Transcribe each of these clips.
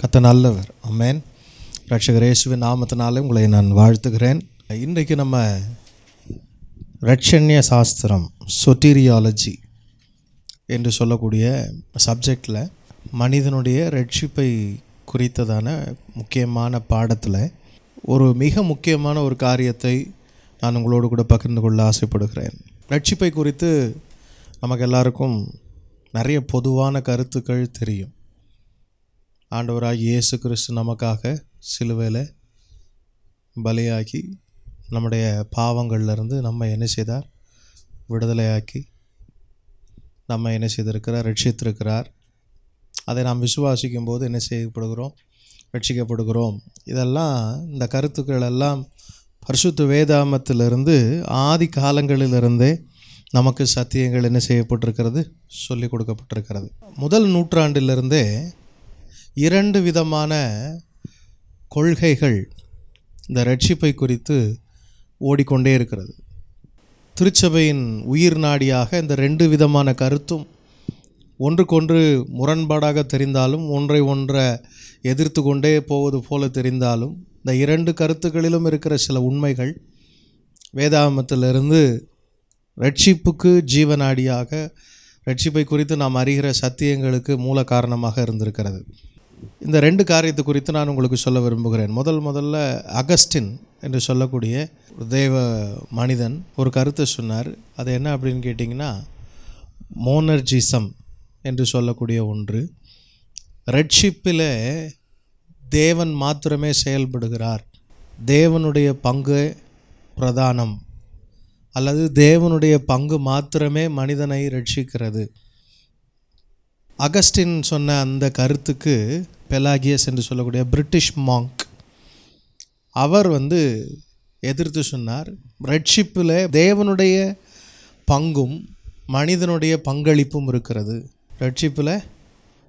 கத்த நல்லவர். அம்மேன் ரட்சகர் இயேசுவின் நாமத்தினாலே உங்களை நான் வாழ்த்துகிறேன். இன்றைக்கு நம்ம ரட்சண்ய சாஸ்திரம் சொட்டீரியாலஜி என்று சொல்லக்கூடிய சப்ஜெக்டில் மனிதனுடைய ரட்சிப்பை குறித்ததான முக்கியமான பாடத்தில் ஒரு மிக முக்கியமான ஒரு காரியத்தை நான் உங்களோடு கூட பகிர்ந்து கொள்ள ஆசைப்படுகிறேன். ரட்சிப்பை குறித்து நமக்கு எல்லாருக்கும் நிறைய பொதுவான கருத்துக்கள் தெரியும். ஆண்டவராக இயேசு கிறிஸ்து நமக்காக சிலுவையில் பலியாகி நம்முடைய பாவங்கள்லேருந்து நம்ம என்ன செய்தார்? விடுதலையாக்கி நம்ம என்ன செய்திருக்கிறார்? ரட்சித்திருக்கிறார். அதை நாம் விசுவாசிக்கும் போது என்ன செய்யப்படுகிறோம்? ரட்சிக்கப்படுகிறோம். இதெல்லாம் இந்த கருத்துக்கள் எல்லாம் பரிசுத்த வேதாமத்திலிருந்து ஆதி காலங்களிலிருந்தே நமக்கு சத்தியங்கள் என்ன செய்யப்பட்டிருக்கிறது? சொல்லி கொடுக்கப்பட்டிருக்கிறது. முதல் நூற்றாண்டிலிருந்தே இரண்டு விதமான கொள்கைகள் இந்த ரட்சிப்பை குறித்து ஓடிக்கொண்டே இருக்கிறது. திருச்சபையின் உயிர் நாடியாக இந்த ரெண்டு விதமான கருத்தும் ஒன்றுக்கொன்று முரண்பாடாக தெரிந்தாலும் ஒன்றை ஒன்றை எதிர்த்து கொண்டே போவது போல தெரிந்தாலும் இந்த இரண்டு கருத்துக்களிலும் இருக்கிற சில உண்மைகள் வேதாமத்திலிருந்து ரட்சிப்புக்கு ஜீவநாடியாக ரட்சிப்பை குறித்து நாம் அறிகிற சத்தியங்களுக்கு மூல காரணமாக இருந்திருக்கிறது. இந்த ரெண்டு காரியத்தை குறித்து நான் உங்களுக்கு சொல்ல விரும்புகிறேன். முதல் முதல்ல அகஸ்டின் என்று சொல்லக்கூடிய ஒரு தேவ மனிதன் ஒரு கருத்தை சொன்னார். அது என்ன அப்படின்னு கேட்டிங்கன்னா மோனர்ஜிசம் என்று சொல்லக்கூடிய ஒன்று. ரட்சிப்பில் தேவன் மாத்திரமே செயல்படுகிறார். தேவனுடைய பங்கு பிரதானம். அல்லது தேவனுடைய பங்கு மாத்திரமே மனிதனை ரட்சிக்கிறது. அகஸ்டின் சொன்ன அந்த கருத்துக்கு பெலாகியஸ் என்று சொல்லக்கூடிய பிரிட்டிஷ் மாங்க் அவர் வந்து எதிர்த்து சொன்னார் ரெட்ஷிப்பில் தேவனுடைய பங்கும் மனிதனுடைய பங்களிப்பும் இருக்கிறது. ரெட்ஷிப்பில்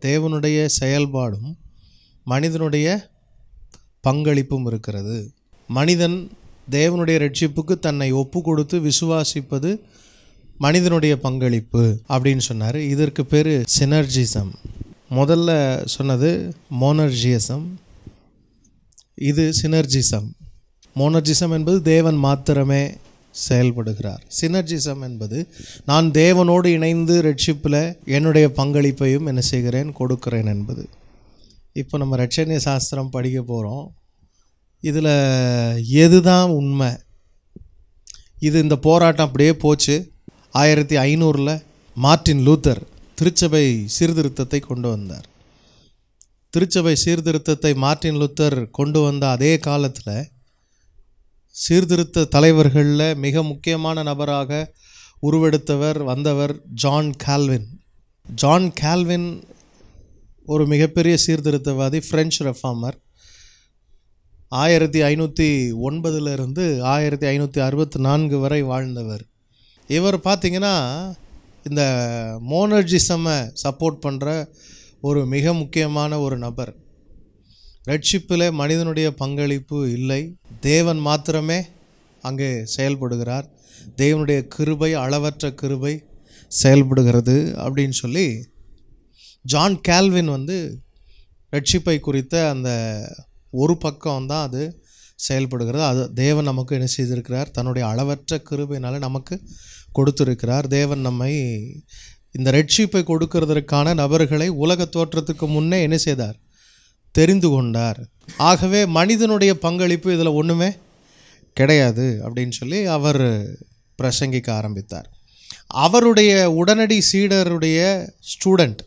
தேவனுடைய செயல்பாடும் மனிதனுடைய பங்களிப்பும் இருக்கிறது. மனிதன் தேவனுடைய ரட்சிப்புக்கு தன்னை ஒப்பு கொடுத்து விசுவாசிப்பது மனிதனுடைய பங்களிப்பு அப்படின்னு சொன்னார். இதற்கு பேர் சினர்ஜிசம் முதல்ல சொன்னது மோனர்ஜியசம் இது சினர்ஜிசம் மோனர்ஜிசம் என்பது தேவன் மாத்திரமே செயல்படுகிறார். சினர்ஜிசம் என்பது நான் தேவனோடு இணைந்து ரட்சிப்பில் என்னுடைய பங்களிப்பையும் என்ன செய்கிறேன் கொடுக்கிறேன் என்பது. இப்போ நம்ம ரட்சணிய சாஸ்திரம் படிக்க போகிறோம் இதில் எதுதான் உண்மை? இது இந்த போராட்டம் அப்படியே போச்சு. ஆயிரத்தி ஐநூறில் மார்ட்டின் லூத்தர் திருச்சபை சீர்திருத்தத்தை கொண்டு வந்தார். திருச்சபை சீர்திருத்தத்தை மார்ட்டின் லூத்தர் கொண்டு வந்த அதே காலத்தில் சீர்திருத்த தலைவர்களில் மிக முக்கியமான நபராக உருவெடுத்தவர் வந்தவர் ஜான் கால்வின். ஜான் கால்வின் ஒரு மிகப்பெரிய சீர்திருத்தவாதி ஃப்ரெஞ்சு ரெஃபார்மர். ஆயிரத்தி ஐநூற்றி ஒன்பதுலேருந்து ஆயிரத்தி ஐநூற்றி அறுபத்தி நான்கு வரை வாழ்ந்தவர். இவர் பார்த்திங்கன்னா இந்த மோனர்ஜிசமை சப்போர்ட் பண்ணுற ஒரு மிக முக்கியமான ஒரு நபர். ரட்சிப்பில் மனிதனுடைய பங்களிப்பு இல்லை. தேவன் மாத்திரமே அங்கே செயல்படுகிறார். தேவனுடைய கிருபை அளவற்ற கிருபை செயல்படுகிறது அப்படின்னு சொல்லி ஜான் கேல்வின் வந்து ரட்சிப்பை குறித்த அந்த ஒரு பக்கம் தான் அது செயல்படுகிறது. அது தேவன் நமக்கு என்ன செய்திருக்கிறார்? தன்னுடைய அளவற்ற கிருபையினால் நமக்கு கொடுத்திருக்கிறார். தேவன் நம்மை இந்த ரட்சிப்பை கொடுக்கறதற்கான நபர்களை உலக தோற்றத்துக்கு முன்னே என்ன செய்தார்? தெரிந்து கொண்டார். ஆகவே மனிதனுடைய பங்களிப்பு இதில் ஒன்றுமே கிடையாது அப்படின்னு சொல்லி அவர் பிரசங்கிக்க ஆரம்பித்தார். அவருடைய உடனடி சீடருடைய ஸ்டூடெண்ட்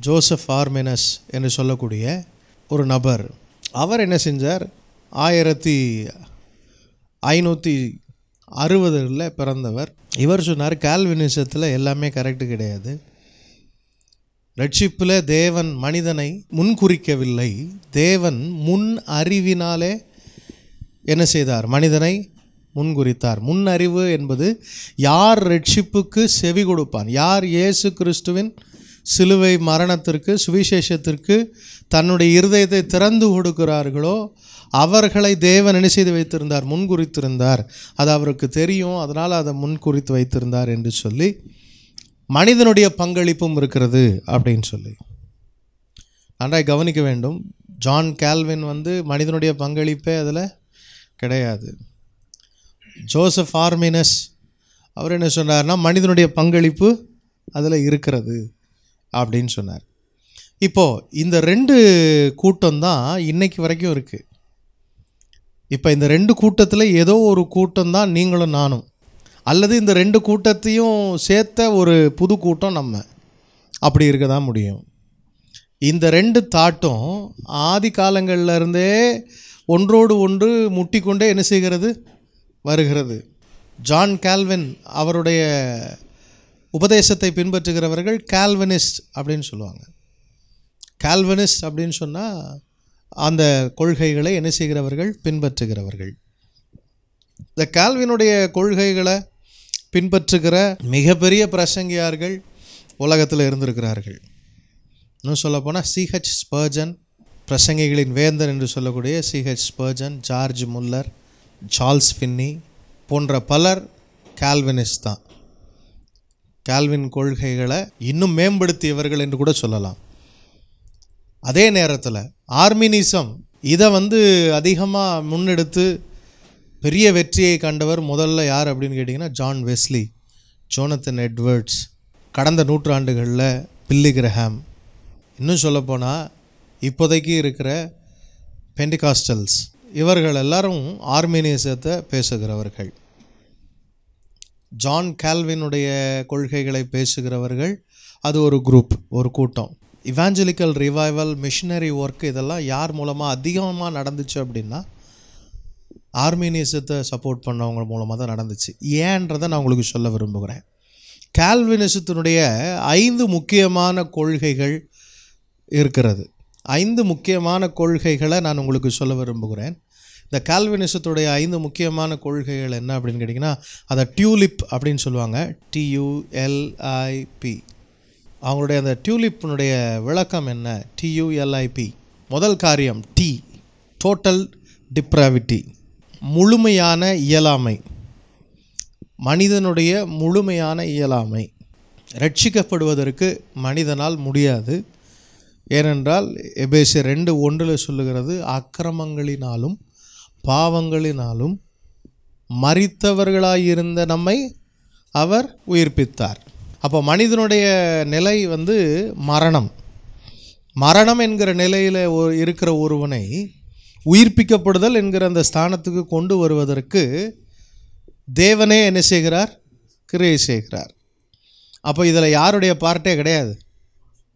ஜோசப் ஆர்மெனஸ் என்று சொல்லக்கூடிய ஒரு நபர். அவர் என்ன செஞ்சார்? ஆயிரத்தி ஐநூற்றி அறுபதுகளில் பிறந்தவர். இவர் சொன்னார் கால்வினிசத்தில் எல்லாமே கரெக்டு கிடையாது. ரட்சிப்பில் தேவன் மனிதனை முன்குறிக்கவில்லை. தேவன் முன் அறிவினாலே என்ன செய்தார்? மனிதனை முன்குறித்தார். முன் அறிவு என்பது யார் ரட்சிப்புக்கு செவி கொடுப்பான்? யார் இயேசு கிறிஸ்துவின் சிலுவை மரணத்திற்கு சுவிசேஷத்திற்கு தன்னுடைய இருதயத்தை திறந்து கொடுக்கிறார்களோ அவர்களை தேவன் என்ன செய்து வைத்திருந்தார்? முன்குறித்திருந்தார். அது அவருக்கு தெரியும். அதனால் அதை முன்குறித்து வைத்திருந்தார் என்று சொல்லி மனிதனுடைய பங்களிப்பும் இருக்கிறது அப்படின்னு சொல்லி. நன்றாய் கவனிக்க வேண்டும். ஜான் கேல்வின் வந்து மனிதனுடைய பங்களிப்பே அதில் கிடையாது. ஜோசப் ஆர்மினஸ் அவர் என்ன சொன்னார்னா மனிதனுடைய பங்களிப்பு அதில் இருக்கிறது. அப்படின்னு சொன்னார். இப்போது இந்த ரெண்டு கூட்டம் தான் இன்றைக்கு வரைக்கும் இருக்குது இப்போ இந்த ரெண்டு கூட்டத்தில் ஏதோ ஒரு கூட்டம் தான் நீங்களும் நானும். அல்லது இந்த ரெண்டு கூட்டத்தையும் சேர்த்த ஒரு புது கூட்டம் நம்ம. அப்படி இருக்க தான் முடியும். இந்த ரெண்டு தாட்டும் ஆதி காலங்கள்ல இருந்தே ஒன்றோடு ஒன்று முட்டிக்கொண்டே என்ன செய்கிறது? வருகிறது. ஜான் கால்வின் அவருடைய உபதேசத்தை பின்பற்றுகிறவர்கள் கால்வனிஸ்ட் அப்படின்னு சொல்லுவாங்க. கால்வனிஸ்ட் அப்படின்னு சொன்னால் அந்த கொள்கைகளை என்ன செய்கிறவர்கள்? பின்பற்றுகிறவர்கள். இந்த கால்வினுடைய கொள்கைகளை பின்பற்றுகிற மிகப்பெரிய பிரசங்கியார்கள் உலகத்தில் இருந்திருக்கிறார்கள். இன்னும் சொல்லப்போனால் சிஹெச் ஸ்பர்ஜன் பிரசங்கிகளின் வேந்தன் என்று சொல்லக்கூடிய C H Spurgeon George Muller Charles Finney போன்ற பலர் கால்வினிஸ்ட் தான். கால்வின் கொள்கைகளை இன்னும் மேம்படுத்தியவர்கள் என்று கூட சொல்லலாம். அதே நேரத்தில் ஆர்மினிசம் இதை வந்து அதிகமாக முன்னெடுத்து பெரிய வெற்றியை கண்டவர் முதல்ல யார் அப்படின்னு கேட்டிங்கன்னா ஜான் வெஸ்லி ஜோனத்தன் எட்வர்ட்ஸ். கடந்த நூற்றாண்டுகளில் பில்லி கிரஹாம். இன்னும் சொல்லப்போனால் இப்போதைக்கு இருக்கிற பெண்டிகாஸ்டல்ஸ். இவர்கள் எல்லாரும் ஆர்மீனியசத்தை பேசுகிறவர்கள். ஜான் கால்வினுடைய கொள்கைகளை பேசுகிறவர்கள் அது ஒரு குரூப் ஒரு கூட்டம். இவாஞ்சலிக்கல் ரிவைவல் மிஷினரி ஒர்க் இதெல்லாம் யார் மூலமாக அதிகமாக நடந்துச்சு அப்படின்னா ஆர்மீனியசத்தை சப்போர்ட் பண்ணவங்க மூலமாக தான் நடந்துச்சு. ஏன்றதை நான் உங்களுக்கு சொல்ல விரும்புகிறேன். கால்வினிசத்தினுடைய ஐந்து முக்கியமான கொள்கைகள் இருக்கிறது. ஐந்து முக்கியமான கொள்கைகளை நான் உங்களுக்கு சொல்ல விரும்புகிறேன். இந்த கால்வினிசத்துடைய ஐந்து முக்கியமான கொள்கைகள் என்ன அப்படின்னு கேட்டிங்கன்னா அதை டியூலிப் அப்படின்னு சொல்லுவாங்க. டியூஎல்ஐபி அவங்களுடைய அந்த டியூலிப்பினுடைய விளக்கம் என்ன? டியூஎல்ஐபி முதல் காரியம் டி டோட்டல் டிப்ராவிட்டி முழுமையான இயலாமை. மனிதனுடைய முழுமையான இயலாமை. ரட்சிக்கப்படுவதற்கு மனிதனால் முடியாது. ஏனென்றால் எபேசி ரெண்டு ஒன்றில் சொல்லுகிறது அக்கிரமங்களினாலும் பாவங்களினாலும் மறித்தவர்களாயிருந்த நம்மை அவர் உயிர்ப்பித்தார். அப்போ மனிதனுடைய நிலை வந்து மரணம். மரணம் என்கிற நிலையில் இருக்கிற ஒருவனை உயிர்ப்பிக்கப்படுதல் என்கிற அந்த ஸ்தானத்துக்கு கொண்டு வருவதற்கு தேவனே என்ன செய்கிறார்? கிரியை செய்கிறார். அப்போ இதில் யாருடைய பார்ட்டே கிடையாது?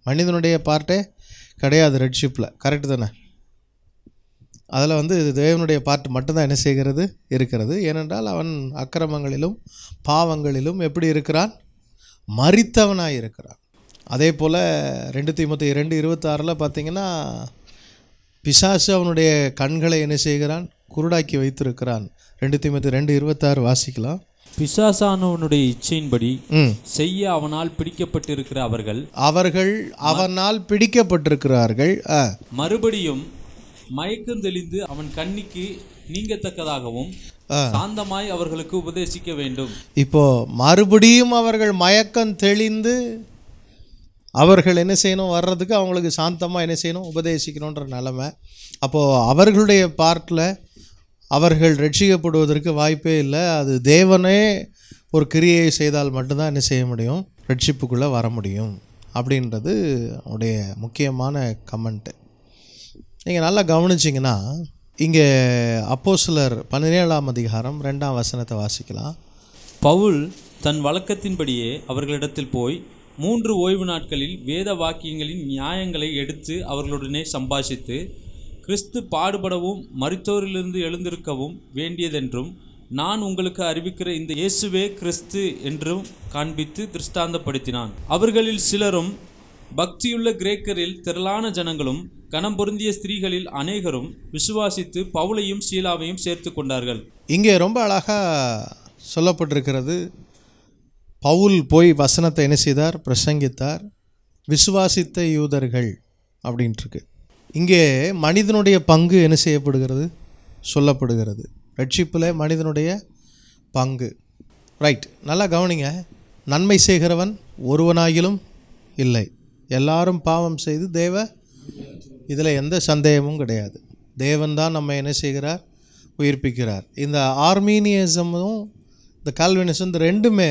மனிதனுடைய பார்ட்டே கிடையாது ரெட்ஷிப்பில். கரெக்டு தானே? அதில் வந்து தேவனுடைய பார்ட் மட்டும்தான் என்ன செய்கிறது? இருக்கிறது. ஏனென்றால் அவன் அக்கிரமங்களிலும் பாவங்களிலும் எப்படி இருக்கிறான்? மறித்தவனாய் இருக்கிறான். அதே போல் ரெண்டு தீமத்து ரெண்டு இருபத்தாறில் பார்த்தீங்கன்னா பிசாசு அவனுடைய கண்களை என்ன செய்கிறான்? குருடாக்கி வைத்திருக்கிறான். ரெண்டு தீமத்து ரெண்டு இருபத்தாறு வாசிக்கலாம். பிசாசானவனுடைய இச்சையின்படி செய்ய அவனால் பிடிக்கப்பட்டிருக்கிற அவர்கள் அவர்கள் அவனால் பிடிக்கப்பட்டிருக்கிறார்கள். மறுபடியும் மயக்கம் தெளிந்து அவன் கண்ணிக்கு நீங்கத்தக்கதாகவும் சாந்தமாய் அவர்களுக்கு உபதேசிக்க வேண்டும். இப்போ மறுபடியும் அவர்கள் மயக்கம் தெளிந்து அவர்கள் என்ன செய்யணும்? வர்றதுக்கு அவங்களுக்கு சாந்தமாக என்ன செய்யணும்? உபதேசிக்கணுன்ற நிலமை. அப்போது அவர்களுடைய பார்ட்டில் அவர்கள் ரட்சிக்கப்படுவதற்கு வாய்ப்பே இல்லை. அது தேவனே ஒரு கிரியை செய்தால் மட்டும்தான் என்ன செய்ய முடியும்? ரட்சிப்புக்குள்ளே வர முடியும். அப்படின்றது அவருடைய முக்கியமான கமெண்ட்டு நீங்கள் நல்லா கவனிச்சிங்கன்னா இங்கே அப்போஸ்தலர் பதினேழாம் அதிகாரம் ரெண்டாம் வசனத்தை வாசிக்கலாம். பவுல் தன் வழக்கத்தின்படியே அவர்களிடத்தில் போய் மூன்று ஓய்வு நாட்களில் வேத வாக்கியங்களின் நியாயங்களை எடுத்து அவர்களுடனே சம்பாஷித்து கிறிஸ்து பாடுபடவும் மரித்தோரிலிருந்து எழுந்திருக்கவும் வேண்டியதென்றும் நான் உங்களுக்கு அறிவிக்கிற இந்த இயேசுவே கிறிஸ்து என்றும் காண்பித்து திருஷ்டாந்தப்படுத்தினான். அவர்களில் சிலரும் பக்தியுள்ள கிரேக்கரில் திரளான ஜனங்களும் கனம் பொருந்திய ஸ்திரீகளில் அநேகரும் விசுவாசித்து பவுலையும் சீலாவையும் சேர்த்து கொண்டார்கள். இங்கே ரொம்ப அழகாக சொல்லப்பட்டிருக்கிறது பவுல் போய் வசனத்தை என்ன செய்தார்? பிரசங்கித்தார். விசுவாசித்த யூதர்கள் அப்படின்ட்டுருக்கு இங்கே மனிதனுடைய பங்கு என்ன செய்யப்படுகிறது? சொல்லப்படுகிறது. ரட்சிப்பில் மனிதனுடைய பங்கு. ரைட் நல்லா கவனிங்க. நன்மை செய்கிறவன் ஒருவனாகிலும் இல்லை. எல்லாரும் பாவம் செய்து தேவ இதில் எந்த சந்தேகமும் கிடையாது. தேவன் தான் நம்ம என்ன செய்கிறார்? உயிர்ப்பிக்கிறார். இந்த ஆர்மீனியசமும் இந்த கால்வினிசம் இந்த ரெண்டுமே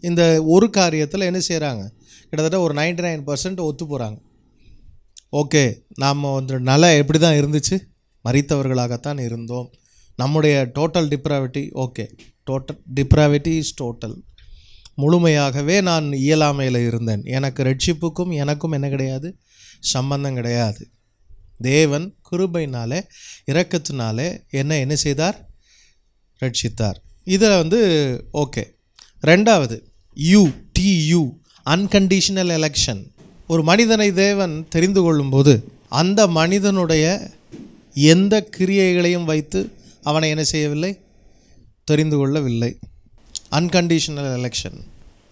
இந்த ஒரு காரியத்தில் என்ன செய்கிறாங்க? கிட்டத்தட்ட ஒரு 99% நைன் பர்சன்ட் ஒத்து போகிறாங்க. ஓகே நாம் வந்து நல எப்படி தான் இருந்துச்சு? மறித்தவர்களாகத்தான் இருந்தோம். நம்முடைய total depravity okay total depravity is total முழுமையாகவே நான் இயலாமையில் இருந்தேன். எனக்கு ரட்சிப்புக்கும் எனக்கும் என்ன கிடையாது? சம்பந்தம் கிடையாது. தேவன் கிருபையினாலே இரக்கத்தினாலே என்ன என்ன செய்தார்? ரட்சித்தார். இதில் வந்து ஓகே ரெண்டாவது யூ டியூ அன்கண்டிஷனல் எலெக்ஷன் ஒரு மனிதனை தேவன் தெரிந்து கொள்ளும்போது அந்த மனிதனுடைய எந்த கிரியைகளையும் வைத்து அவனை என்ன செய்யவில்லை? தெரிந்து கொள்ளவில்லை. அன்கண்டிஷனல் எலெக்ஷன்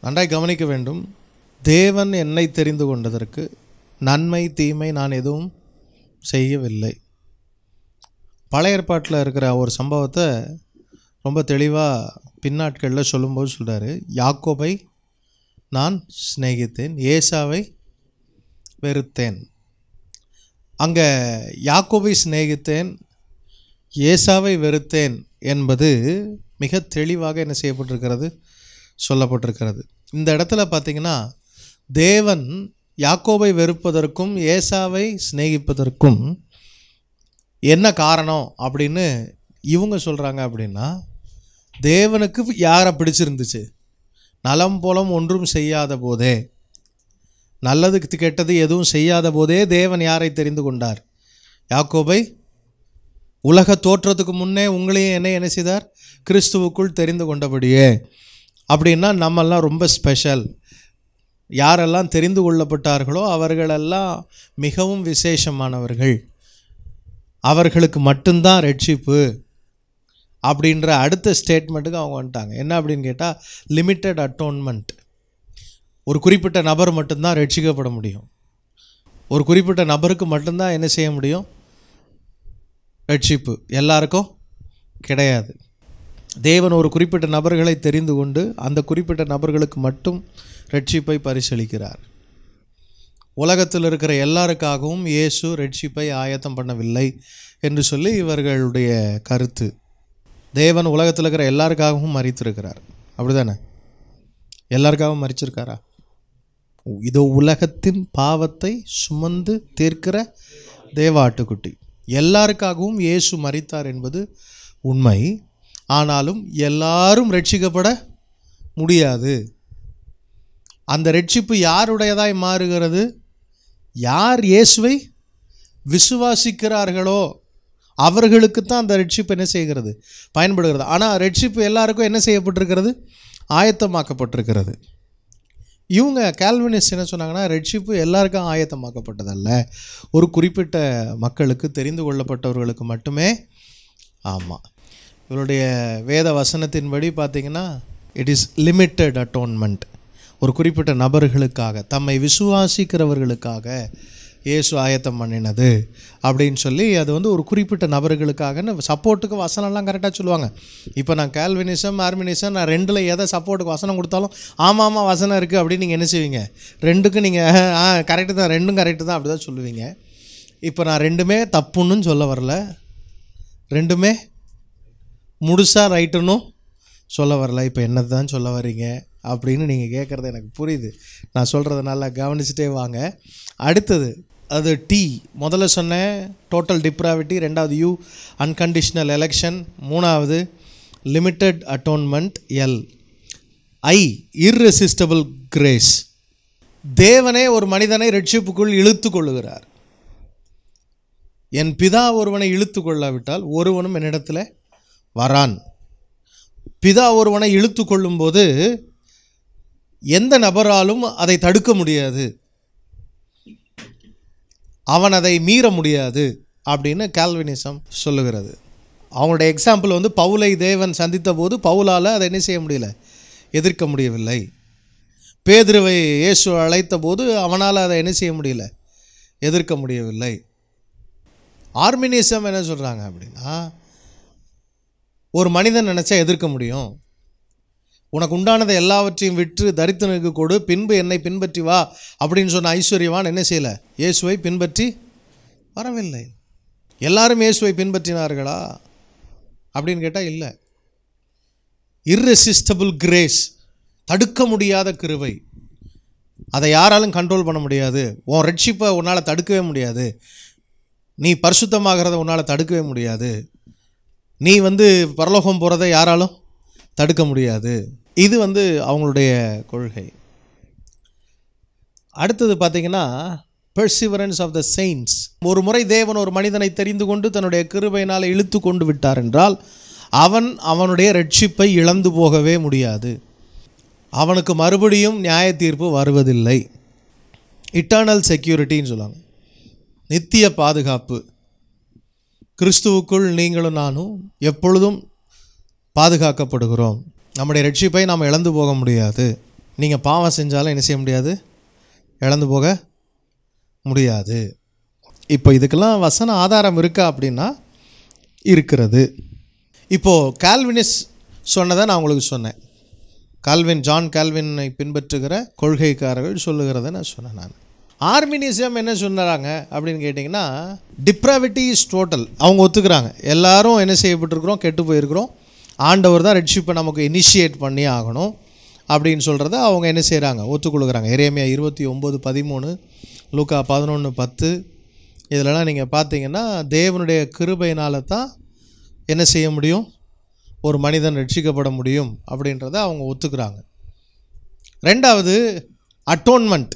நன்றாய் கவனிக்க வேண்டும். தேவன் என்னை தெரிந்து கொண்டதற்கு நன்மை தீமை நான் எதுவும் செய்யவில்லை. பழைய ஏற்பாட்டில் இருக்கிற ஒரு சம்பவத்தை ரொம்ப தெளிவாக பின்னாட்களில் சொல்லும்போது சொல்கிறார் யாக்கோபை நான் சிநேகித்தேன் ஏசாவை வெறுத்தேன். அங்கே யாக்கோபை சிநேகித்தேன் ஏசாவை வெறுத்தேன் என்பது மிக தெளிவாக என்ன செய்யப்பட்டிருக்கிறது சொல்லப்பட்டிருக்கிறது. இந்த இடத்துல பார்த்திங்கன்னா தேவன் யாக்கோபை வெறுப்பதற்கும் ஏசாவை சிநேகிப்பதற்கும் என்ன காரணம் அப்படின்னு இவங்க சொல்கிறாங்க அப்படின்னா தேவனுக்கு யாரை பிடிச்சிருந்துச்சு? நலம் புலம் ஒன்றும் செய்யாத போதே. நல்லதுக்கு கெட்டது எதுவும் செய்யாத போதே தேவன் யாரை தெரிந்து கொண்டார்? யாக்கோபை உலக தோற்றத்துக்கு முன்னே உங்களையும் என்ன என்ன செய்தார்? கிறிஸ்துவுக்குள் தெரிந்து கொண்டபடியே. அப்படின்னா நம்மெல்லாம் ரொம்ப ஸ்பெஷல் யாரெல்லாம் தெரிந்து கொள்ளப்பட்டார்களோ அவர்களெல்லாம் மிகவும் விசேஷமானவர்கள். அவர்களுக்கு மட்டும்தான் ரட்சிப்பு அப்படின்ற அடுத்த ஸ்டேட்மெண்ட்டுக்கு அவங்க வந்துட்டாங்க. என்ன அப்படின்னு கேட்டால் லிமிட்டட் அட்டோன்மெண்ட் ஒரு குறிப்பிட்ட நபர் மட்டும்தான் ரட்சிக்கப்பட முடியும். ஒரு குறிப்பிட்ட நபருக்கு மட்டும்தான் என்ன செய்ய முடியும்? ரட்சிப்பு. எல்லாருக்கும் கிடையாது. தேவன் ஒரு குறிப்பிட்ட நபர்களை தெரிந்து கொண்டு அந்த குறிப்பிட்ட நபர்களுக்கு மட்டும் ரட்சிப்பை பரிசளிக்கிறார். உலகத்தில் இருக்கிற எல்லாருக்காகவும் இயேசு ரட்சிப்பை ஆயத்தம் பண்ணவில்லை என்று சொல்லி இவர்களுடைய கருத்து. தேவன் உலகத்தில் இருக்கிற எல்லாருக்காகவும் மறித்திருக்கிறார் அப்படிதானே? எல்லாருக்காகவும் மறிச்சிருக்காரா இதோ உலகத்தின் பாவத்தை சுமந்து தீர்க்கிற தேவாட்டுக்குட்டி. எல்லாருக்காகவும் இயேசு மறித்தார் என்பது உண்மை. ஆனாலும் எல்லாரும் ரட்சிக்கப்பட முடியாது. அந்த ரட்சிப்பு யாருடையதாய் மாறுகிறது? யார் இயேசுவை விசுவாசிக்கிறார்களோ அவர்களுக்கு தான் அந்த ரட்சிப்பு என்ன செய்கிறது? பயன்படுகிறது. ஆனால் ரட்சிப்பு எல்லாருக்கும் என்ன செய்யப்பட்டிருக்கிறது? ஆயத்தமாக்கப்பட்டிருக்கிறது. இவங்க கேல்வினிஸ்ட் என்ன சொன்னாங்கன்னா ரட்சிப்பு எல்லாருக்கும் ஆயத்தமாக்கப்பட்டதல்ல. ஒரு குறிப்பிட்ட மக்களுக்கு தெரிந்து கொள்ளப்பட்டவர்களுக்கு மட்டுமே. ஆமாம் இவருடைய வேத வசனத்தின்படி பார்த்திங்கன்னா இட் இஸ் லிமிட்டட் அட்டோன்மெண்ட் ஒரு குறிப்பிட்ட நபர்களுக்காக தம்மை விசுவாசிக்கிறவர்களுக்காக இயேசு ஆயத்தம் பண்ணினது அப்படின்னு சொல்லி அது வந்து ஒரு குறிப்பிட்ட நபர்களுக்காகன்னு சப்போர்ட்டுக்கு வசனம்லாம் கரெக்டாக சொல்லுவாங்க. இப்போ நான் கேல்வினிசம் ஆர்மினிசம் நான் ரெண்டில் எதை சப்போர்ட்டுக்கு வசனம் கொடுத்தாலும் ஆமாம் ஆமாம் வசனம் இருக்குது அப்படின்னு நீங்கள் என்ன செய்வீங்க? ரெண்டுக்கும் நீங்கள் ஆ கரெக்டு தான் ரெண்டும் கரெக்டு தான் அப்படி தான் சொல்லுவீங்க. இப்போ நான் ரெண்டுமே தப்புன்னு சொல்ல வரல. ரெண்டுமே முழுசாக ரைட்டுன்னும் சொல்ல வரல. இப்போ என்னது தான் சொல்ல வர்றீங்க? அப்படின்னு நீங்கள் கேட்குறது எனக்கு புரியுது. நான் சொல்கிறத நல்லா கவனிச்சுட்டே வாங்க. அடுத்தது அது டி முதல்ல சொன்னேன் டோட்டல் டிப்ராவிட்டி ரெண்டாவது யூ அன்கண்டிஷ்னல் எலெக்ஷன் மூணாவது limited atonement L I irresistible grace தேவனே ஒரு மனிதனை ரட்சிப்புக்குள் இழுத்து கொள்ளுகிறார். என் பிதா ஒருவனை இழுத்து கொள்ளாவிட்டால் ஒருவனும் என்னிடத்தில் வரான். பிதா ஒருவனை இழுத்து கொள்ளும்போது எந்த நபராலும் அதை தடுக்க முடியாது. அவன் அதை மீற முடியாது அப்படின்னு கால்வினிசம் சொல்லுகிறது. அவங்களுடைய எக்ஸாம்பிள் வந்து பவுலை தேவன் சந்தித்த போது பவுலால் அதை என்ன செய்ய முடியல? எதிர்க்க முடியவில்லை. பேதுருவை இயேசு அழைத்த போது அவனால் அதை என்ன செய்ய முடியல? எதிர்க்க முடியவில்லை. ஆர்மினிசம் என்ன சொல்கிறாங்க அப்படின்னா ஒரு மனிதன் நினச்சா எதிர்க்க முடியும். உனக்கு உண்டானதை எல்லாவற்றையும் விற்று தரித்தனுக்கு கொடு பின்பு என்னை பின்பற்றி வா அப்படின்னு சொன்ன ஐஸ்வர்யவான் என்ன செய்யலை? இயேசுவை பின்பற்றி வரவில்லை. எல்லாரும் இயேசுவை பின்பற்றினார்களா? அப்படின்னு கேட்டால் இல்லை. இர்ரெசிஸ்டபிள் கிரேஸ் தடுக்க முடியாத கிருவை அதை யாராலும் கண்ட்ரோல் பண்ண முடியாது. உன் ரட்சிப்பை உன்னால் தடுக்கவே முடியாது. நீ பரிசுத்தமாகிறத உன்னால் தடுக்கவே முடியாது. நீ வந்து பரலோகம் போகிறத யாராலும் தடுக்க முடியாது. இது வந்து அவங்களுடைய கொள்கை. அடுத்தது பார்த்தீங்கன்னா பெர்சிவரன்ஸ் ஆஃப் த செயின்ஸ் ஒரு முறை தேவன் ஒரு மனிதனை தெரிந்து கொண்டு தன்னுடைய கிருபையினால் இழுத்து கொண்டு விட்டார் என்றால் அவன் அவனுடைய ரட்சிப்பை இழந்து போகவே முடியாது. அவனுக்கு மறுபடியும் நியாய தீர்ப்பு வருவதில்லை இட்டர்னல் செக்யூரிட்டின்னு சொல்லுவாங்க. நித்திய பாதுகாப்பு. கிறிஸ்துவுக்குள் நீங்களும் நானும் எப்பொழுதும் பாதுகாக்கப்படுகிறோம். நம்முடைய ரட்சிப்பை நாம் இழந்து போக முடியாது. நீங்கள் பாவம் செஞ்சாலும் என்ன செய்ய முடியாது? இழந்து போக முடியாது. இப்போ இதுக்கெல்லாம் வசன ஆதாரம் இருக்கா அப்படின்னா இருக்கிறது. இப்போது கால்வினிஸ் சொன்னதை நான் உங்களுக்கு சொன்னேன். கால்வின் ஜான் கால்வினை பின்பற்றுகிற கொள்கைக்காரர்கள் சொல்லுகிறத நான் சொன்னேன் நான். ஆர்மினிசம் என்ன சொன்னாங்க அப்படின்னு கேட்டிங்கன்னா டிப்ராவிட்டி இஸ் டோட்டல் அவங்க ஒத்துக்கிறாங்க. எல்லாரும் என்ன செய்யப்பட்டிருக்கிறோம்? கெட்டு போயிருக்கிறோம். ஆண்டவர் தான் ரெட்ஷிப்பை நமக்கு இனிஷியேட் பண்ணி ஆகணும் அப்படின்னு சொல்கிறத அவங்க என்ன செய்கிறாங்க ஒத்துக்கொள்கிறாங்க. எரேமியா இருபத்தி ஒம்பது பதிமூணு லூக்கா பதினொன்று பத்து. இதிலலாம் நீங்கள் பார்த்தீங்கன்னா தேவனுடைய கிருபையினால் தான் என்ன செய்ய முடியும்? ஒரு மனிதன் ரட்சிக்கப்பட முடியும் அப்படின்றத அவங்க ஒத்துக்கிறாங்க. ரெண்டாவது atonement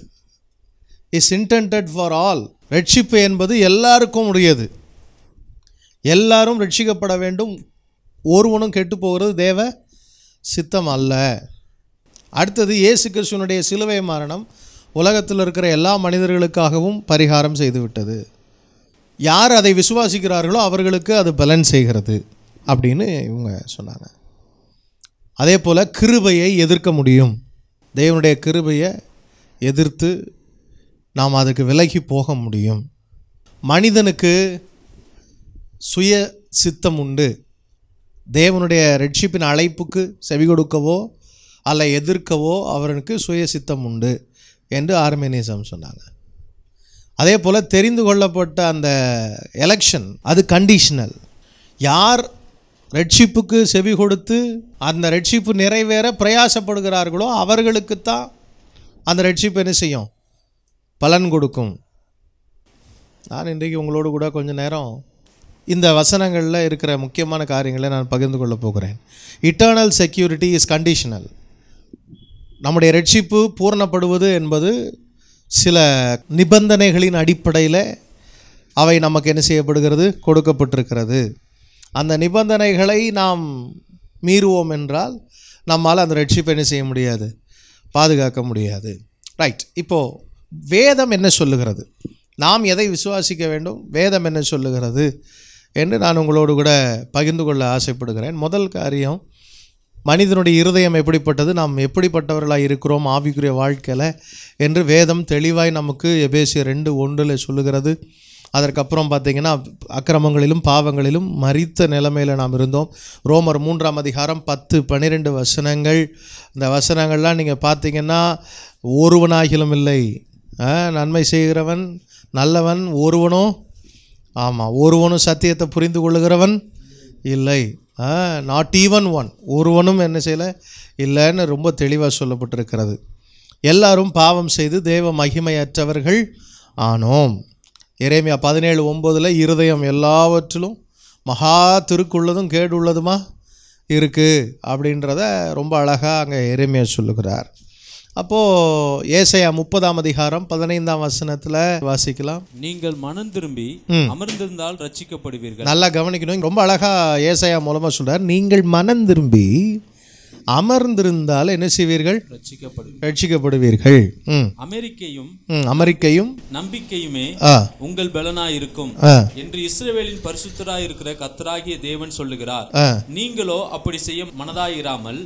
is intended for all ரட்சிப்பு என்பது எல்லாருக்கும் உடையது எல்லாரும் ரட்சிக்கப்பட வேண்டும். ஒருவனும் கெட்டு போகிறது தேவ சித்தம் அல்ல. அடுத்தது இயேசு கிறிஸ்துவனுடைய சிலுவை மரணம் உலகத்தில் இருக்கிற எல்லா மனிதர்களுக்காகவும் பரிகாரம் செய்துவிட்டது. யார் அதை விசுவாசிக்கிறார்களோ அவர்களுக்கு அது பலன் செய்கிறது அப்படின்னு இவங்க சொன்னாங்க. அதே போல் கிருபையை எதிர்க்க முடியும். தேவனுடைய கிருபையை எதிர்த்து நாம் அதுக்கு விலகி போக முடியும். மனிதனுக்கு சுய சித்தம் உண்டு. தேவனுடைய ரட்சிப்பின் அழைப்புக்கு செவி கொடுக்கவோ அல்ல எதிர்க்கவோ அவனுக்கு சுய சித்தம் உண்டு என்று ஆர்மேனிசம் சொன்னாங்க. அதே போல் தெரிந்து கொள்ளப்பட்ட அந்த எலெக்ஷன் அது கண்டிஷனல் யார் ரட்சிப்புக்கு செவி கொடுத்து அந்த ரட்சிப்பு நிறைவேற பிரயாசப்படுகிறார்களோ அவர்களுக்குத்தான் அந்த ரட்சிப்பு என்ன செய்யும்? பலன் கொடுக்கும். நான் இன்றைக்கு உங்களோடு கூட கொஞ்சம் நேரம் இந்த வசனங்களில் இருக்கிற முக்கியமான காரியங்களை நான் பகிர்ந்து கொள்ள போகிறேன். இட்டர்னல் செக்யூரிட்டி இஸ் கண்டிஷனல் நம்முடைய ரட்சிப்பு பூர்ணப்படுவது என்பது சில நிபந்தனைகளின் அடிப்படையில் அவை நமக்கு என்ன செய்யப்படுகிறது? கொடுக்கப்பட்டிருக்கிறது. அந்த நிபந்தனைகளை நாம் மீறுவோம் என்றால் நம்மால் அந்த ரட்சிப்பை என்ன செய்ய முடியாது? பாதுகாக்க முடியாது. ரைட் இப்போது வேதம் என்ன சொல்லுகிறது? நாம் எதை விசுவாசிக்க வேண்டும்? வேதம் என்ன சொல்லுகிறது? என்று நான் உங்களோடு கூட பகிர்ந்து கொள்ள ஆசைப்படுகிறேன். முதல் காரியம் மனிதனுடைய இருதயம் எப்படிப்பட்டது நாம் எப்படிப்பட்டவர்களாக இருக்கிறோம் ஆவிக்குரிய வாழ்க்கையில் என்று வேதம் தெளிவாய் நமக்கு எபேசிய ரெண்டு ஒன்றில் சொல்லுகிறது. அதற்கப்புறம் பார்த்தீங்கன்னா அக்கிரமங்களிலும் பாவங்களிலும் மறித்த நிலைமையில் நாம் இருந்தோம். ரோமர் மூன்றாம் அதிகாரம் பத்து பன்னிரெண்டு வசனங்கள். இந்த வசனங்கள்லாம் நீங்கள் பார்த்தீங்கன்னா ஒருவனாகிலும் இல்லை. நன்மை செய்கிறவன் நல்லவன் ஒருவனும் ஆமாம் ஒருவனும் சத்தியத்தை புரிந்து கொள்ளுகிறவன் இல்லை. நாட் ஈவன் ஒன் ஒருவனும் என்ன செய்யலை? இல்லைன்னு ரொம்ப தெளிவாக சொல்லப்பட்டிருக்கிறது. எல்லாரும் பாவம் செய்து தேவ மகிமையற்றவர்கள் ஆனோம். இறைமையா பதினேழு ஒம்போதில் இருதயம் எல்லாவற்றிலும் மகா திருக்குள்ளதும் கேடு உள்ளதுமா இருக்குது அப்படின்றத ரொம்ப அழகாக அங்கே இறைமையாக சொல்லுகிறார். அப்போது ஏசையா முப்பதாம் அதிகாரம் பதினைந்தாம் வசனத்தில் வாசிக்கலாம். நீங்கள் மனம் திரும்பி அமர்ந்திருந்தால் ரட்சிக்கப்படுவீர்கள். நல்லா கவனிக்கணும். ரொம்ப அழகாக ஏசாயா மூலமாக சொல்றார். நீங்கள் மனம் திரும்பி அமர்ந்திருந்தால் என்ன செய்வீர்கள்? ரட்சிக்கப்படுவீர்கள். அமெரிக்கையும் அமெரிக்கையும் நம்பிக்கையுமே உங்கள் பலனாயிருக்கும். ஆ. என்று இஸ்ரவேலின் பரிசுத்தராய் இருக்கிற கத்தராகிய தேவன் சொல்லுகிறார். நீங்களோ அப்படி செய்ய மனதாயிராமல்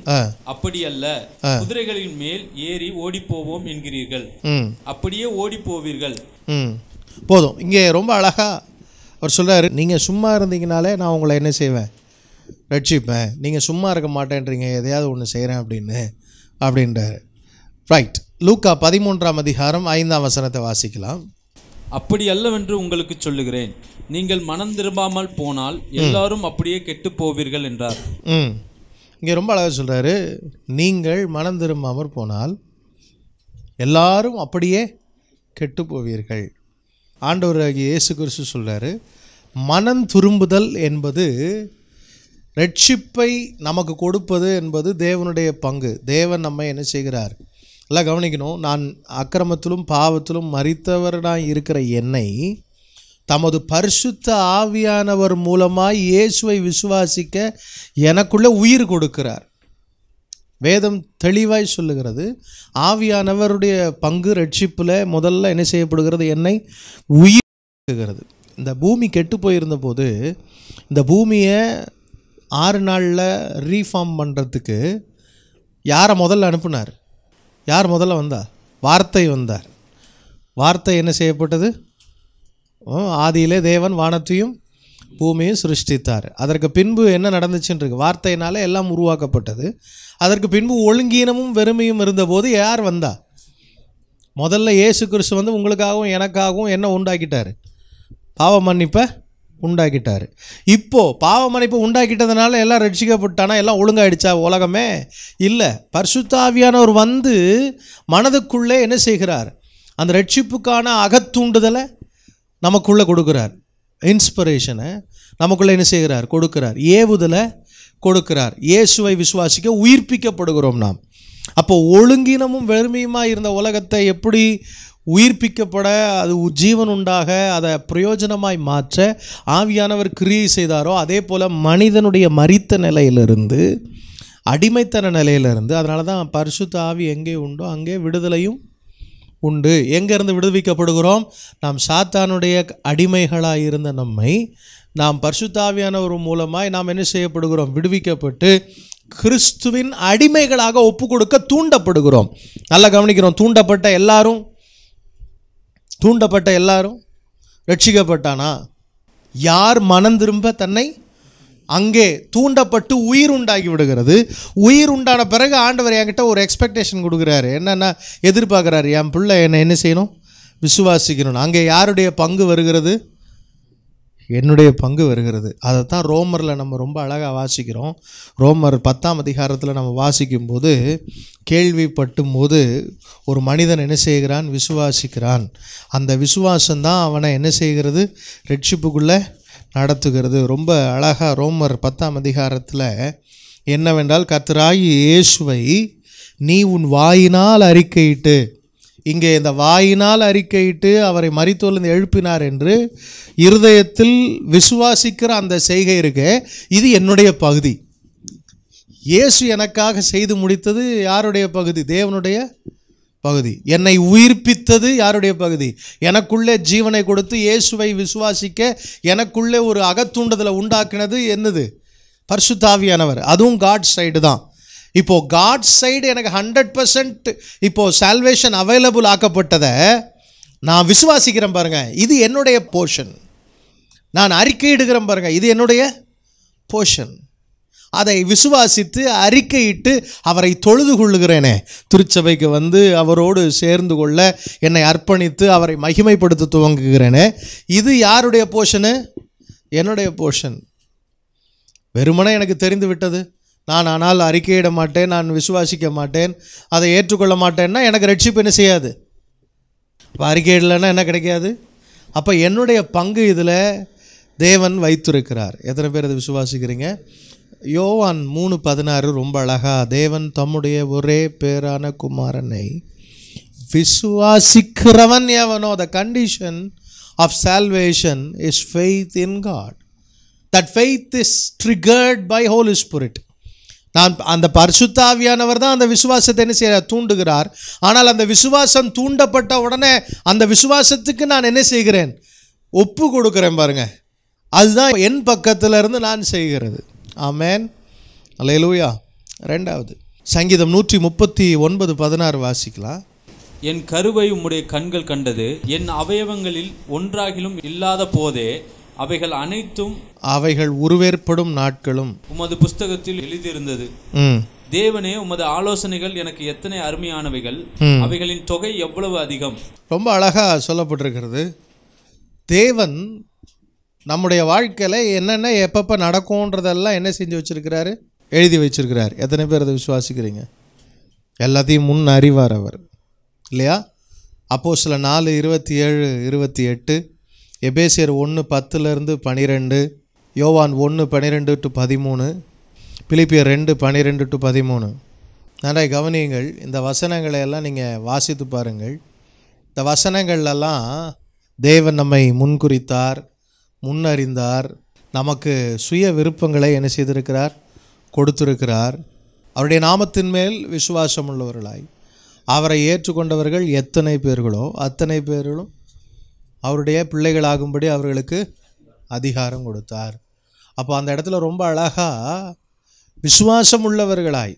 அப்படி அல்ல குதிரைகளின் மேல் ஏறி ஓடிப்போவோம் என்கிறீர்கள். ம். அப்படியே ஓடி போவீர்கள் போதும். இங்கே ரொம்ப அழகாக அவர் சொல்றாரு நீங்கள் சும்மா இருந்தீங்கனாலே நான் உங்களை என்ன செய்வேன்? ரட்சிப்பேன். நீங்கள் சும்மா இருக்க மாட்டேன்றீங்க எதையாவது ஒன்று செய்கிறேன் அப்படின்னு அப்படின்றாரு. ரைட் லூக்கா பதிமூன்றாம் அதிகாரம் ஐந்தாம் வசனத்தை வாசிக்கலாம். அப்படி அல்லவென்று உங்களுக்கு சொல்லுகிறேன். நீங்கள் மனம் திரும்பாமல் போனால் எல்லாரும் அப்படியே கெட்டுப் போவீர்கள் என்றார். ம். இங்கே ரொம்ப அழகாக சொல்கிறாரு நீங்கள் மனம் திரும்பாமற் போனால் எல்லாரும் அப்படியே கெட்டு போவீர்கள். ஆண்டவராகிய இயேசு கிறிஸ்து சொல்கிறாரு மனம் திரும்புதல் என்பது ரட்சிப்பை நமக்கு கொடுப்பது என்பது தேவனுடைய பங்கு. தேவன் நம்மை என்ன செய்கிறார்? எல்லாம் கவனிக்கணும். நான் அக்கிரமத்திலும் பாவத்திலும் மறித்தவராய் இருக்கிற என்னை தமது பரிசுத்த ஆவியானவர் மூலமாக இயேசுவை விசுவாசிக்க எனக்குள்ள உயிர் கொடுக்கிறார். வேதம் தெளிவாய் சொல்லுகிறது. ஆவியானவருடைய பங்கு ரட்சிப்பில் முதல்ல என்ன செய்யப்படுகிறது? என்னை உயிர் இந்த பூமி கெட்டு போயிருந்த போது இந்த பூமியை ஆறு நாளில் ரீஃபார்ம் பண்ணுறதுக்கு யாரை முதல்ல அனுப்புனார்? யார் முதல்ல வந்தா? வார்த்தை வந்தார். வார்த்தை என்ன செய்யப்பட்டது? ஓ, ஆதியிலே தேவன் வானத்தையும் பூமியும் சிருஷ்டித்தார். அதற்கு பின்பு என்ன நடந்துச்சுன்னு இருக்கு வார்த்தையினால எல்லாம் உருவாக்கப்பட்டது. அதற்கு பின்பு ஒழுங்கீனமும் வெறுமையும் இருந்தபோது யார் வந்தா? முதல்ல இயேசு கிறிஸ்து வந்து உங்களுக்காகவும் எனக்காகவும் என்ன உண்டாக்கிட்டார்? பாவ மன்னிப்பை உண்டாக்கிட்டார். இப்போ பாவ மன்னிப்பு உண்டாக்கிட்டதுனால எல்லாம் ரட்சிக்கப்பட்டானா? எல்லாம் ஒழுங்காயிடுச்சா உலகமே? இல்லை. பரிசுத்தாவியானவர் வந்து மனதுக்குள்ளே என்ன செய்கிறார்? அந்த ரட்சிப்புக்கான அகத்தூண்டுதலை நமக்குள்ளே கொடுக்குறார். இன்ஸ்பிரேஷனை நமக்குள்ளே என்ன செய்கிறார்? கொடுக்கிறார். ஏவுதலை கொடுக்கிறார். இயேசுவை விசுவாசிக்க உயிர்ப்பிக்கப்படுகிறோம் நாம். அப்போ ஒழுங்கினமும் வெறுமையுமாக இருந்த உலகத்தை எப்படி உயிர்ப்பிக்கப்பட அது உ- ஜீவன் உண்டாக அதை பிரயோஜனமாய் மாற்ற ஆவியானவர் கிரியை செய்தாரோ அதே போல் மனிதனுடைய மறித்த நிலையிலிருந்து அடிமைத்தன நிலையிலிருந்து அதனால தான் பரிசுத்த ஆவி எங்கே உண்டோ அங்கே விடுதலையும் உண்டு. எங்கேருந்து விடுவிக்கப்படுகிறோம்? நாம் சாத்தானுடைய அடிமைகளாக இருந்த நம்மை நாம் பரிசுத்தாவியானவர் மூலமாய் நாம் என்ன செய்யப்படுகிறோம்? விடுவிக்கப்பட்டு கிறிஸ்துவின் அடிமைகளாக ஒப்பு கொடுக்க தூண்டப்படுகிறோம். நல்லா கவனிக்கிறோம் தூண்டப்பட்ட எல்லாரும் தூண்டப்பட்ட எல்லாரும்? ரட்சிக்கப்பட்டானா? யார் மனம் திரும்ப தன்னை? அங்கே தூண்டப்பட்டு உயிர் உண்டாகி விடுகிறது. உயிர் உண்டான பிறகு ஆண்டவர் என்கிட்ட ஒரு எக்ஸ்பெக்டேஷன் கொடுக்குறாரு. என்னென்ன எதிர்பார்க்குறாரு என் பிள்ளை என்னை என்ன செய்யணும்? விசுவாசிக்கணும். அங்கே யாருடைய பங்கு வருகிறது? என்னுடைய பங்கு வருகிறது. அதைத்தான் ரோமரில் நம்ம ரொம்ப அழகாக வாசிக்கிறோம். ரோமர் பத்தாம் அதிகாரத்தில் நம்ம வாசிக்கும்போது கேள்விப்பட்டும் போது ஒரு மனிதன் என்ன செய்கிறான்? விசுவாசிக்கிறான். அந்த விசுவாசம்தான் அவனை என்ன செய்கிறது? ரட்சிப்புக்குள்ளே நடத்துகிறது. ரொம்ப அழகாக ரோமர் பத்தாம் அதிகாரத்தில் என்னவென்றால் கர்த்தராகி இயேசுவை நீ உன் வாயினால் அறிக்கையிட்டு இங்கே இந்த வாயினால் அறிக்கையிட்டு அவரை மறித்தோலிருந்து எழுப்பினார் என்று இருதயத்தில் விசுவாசிக்கிற அந்த செய்கை இருக்கு இது என்னுடைய பகுதி. இயேசு எனக்காக செய்து முடித்தது யாருடைய பகுதி? தேவனுடைய பகுதி. என்னை உயிர்ப்பித்தது யாருடைய பகுதி? எனக்குள்ளே ஜீவனை கொடுத்து இயேசுவை விசுவாசிக்க எனக்குள்ளே ஒரு அகத்தூண்டுதலை உண்டாக்கினது என்னது? பர்சுதாவியானவர் அதுவும் காட் சைடு தான். இப்போது காட் சைடு எனக்கு ஹண்ட்ரட் பர்சன்ட் இப்போது சால்வேஷன் அவைலபிள் ஆக்கப்பட்டதை நான் விசுவாசிக்கிறேன் பாருங்கள் இது என்னுடைய போர்ஷன் நான் அறிக்கையிடுகிறேன் பாருங்கள் இது என்னுடைய போர்ஷன் அதை விசுவாசித்து அறிக்கையிட்டு அவரை தொழுது கொள்ளுகிறேனே. திருச்சபைக்கு வந்து அவரோடு சேர்ந்து கொள்ள என்னை அர்ப்பணித்து அவரை மகிமைப்படுத்த துவங்குகிறேனே. இது யாருடைய போர்ஷனு என்னுடைய போர்ஷன் வெறுமனே எனக்கு தெரிந்து விட்டது. நான் ஆனால் அறிக்கையிட மாட்டேன் நான் விசுவாசிக்க மாட்டேன் அதை ஏற்றுக்கொள்ள மாட்டேன்னா எனக்கு ரட்சிப்பு என்ன செய்யாது? இப்போ அறிக்கையிடலைன்னா என்ன கிடைக்காது? அப்போ என்னுடைய பங்கு இதில் தேவன் வைத்திருக்கிறார். எத்தனை பேர் அதை விசுவாசிக்கிறீங்க? யோவான் மூணு பதினாறு ரொம்ப அழகா தேவன் தம்முடைய ஒரே பேரான குமாரனை விசுவாசிக்கிறவன் எவனோ the condition of salvation is faith in God that faith is triggered by Holy Spirit நான் அந்த பரிசுத்தாவியானவர் தான் அந்த விசுவாசத்தை என்ன செய்ய தூண்டுகிறார். ஆனால் அந்த விசுவாசம் தூண்டப்பட்ட உடனே அந்த விசுவாசத்துக்கு நான் என்ன செய்கிறேன்? ஒப்பு கொடுக்குறேன் பாருங்க. அதுதான் என் பக்கத்தில் இருந்து நான் செய்கிறது. ஆமேன். அலையலூயா ரெண்டாவது. சங்கீதம் நூற்றி முப்பத்தி ஒன்பது பதினாறு வாசிக்கலாம். என் கருவை உம்முடைய கண்கள் கண்டது. என் அவயவங்களில் ஒன்றாகிலும் இல்லாத போதே அவைகள் அனைத்தும் அவைகள் உருவேற்படும் நாட்களும். உமது புஸ்தகத்தில் எழுதியிருந்தது. ம். தேவனே உமது ஆலோசனைகள் எனக்கு எத்தனை அருமையானவைகள். அவைகளின் தொகை எவ்வளவு அதிகம்? ரொம்ப அழகாக சொல்லப்பட்டிருக்கிறது. தேவன் நம்முடைய வாழ்க்கையில் என்னென்ன எப்பப்போ நடக்கும்ன்றதெல்லாம் என்ன செஞ்சு வச்சிருக்கிறாரு? எழுதி வச்சிருக்கிறார். எத்தனை பேர் அதை விசுவாசிக்கிறீங்க? எல்லாத்தையும் முன் அறிவார் அவர். இல்லையா? அப்போ சில நாலு இருபத்தி ஏழு இருபத்தி எட்டு எபேசியர் ஒன்று பத்துலேருந்து பனிரெண்டு யோவான் ஒன்று பன்னிரெண்டு டு பதிமூணு பிலிப்பியர் ரெண்டு பன்னிரெண்டு டு பதிமூணு. நிறைய கவனியுங்கள் இந்த வசனங்களை எல்லாம் நீங்கள் வாசித்து பாருங்கள். இந்த வசனங்கள்லாம் தேவன் நம்மை முன்குறித்தார் முன்னறிந்தார் நமக்கு சுய விருப்பங்களை என்ன செய்திருக்கிறார்? கொடுத்திருக்கிறார். அவருடைய நாமத்தின் மேல் விசுவாசம் உள்ளவர்களாய் அவரை ஏற்றுக்கொண்டவர்கள் எத்தனை பேர்களோ அத்தனை பேர்களும் அவருடைய பிள்ளைகளாகும்படி அவர்களுக்கு அதிகாரம் கொடுத்தார். அப்போ அந்த இடத்துல ரொம்ப அழகாக விசுவாசம் உள்ளவர்களாய்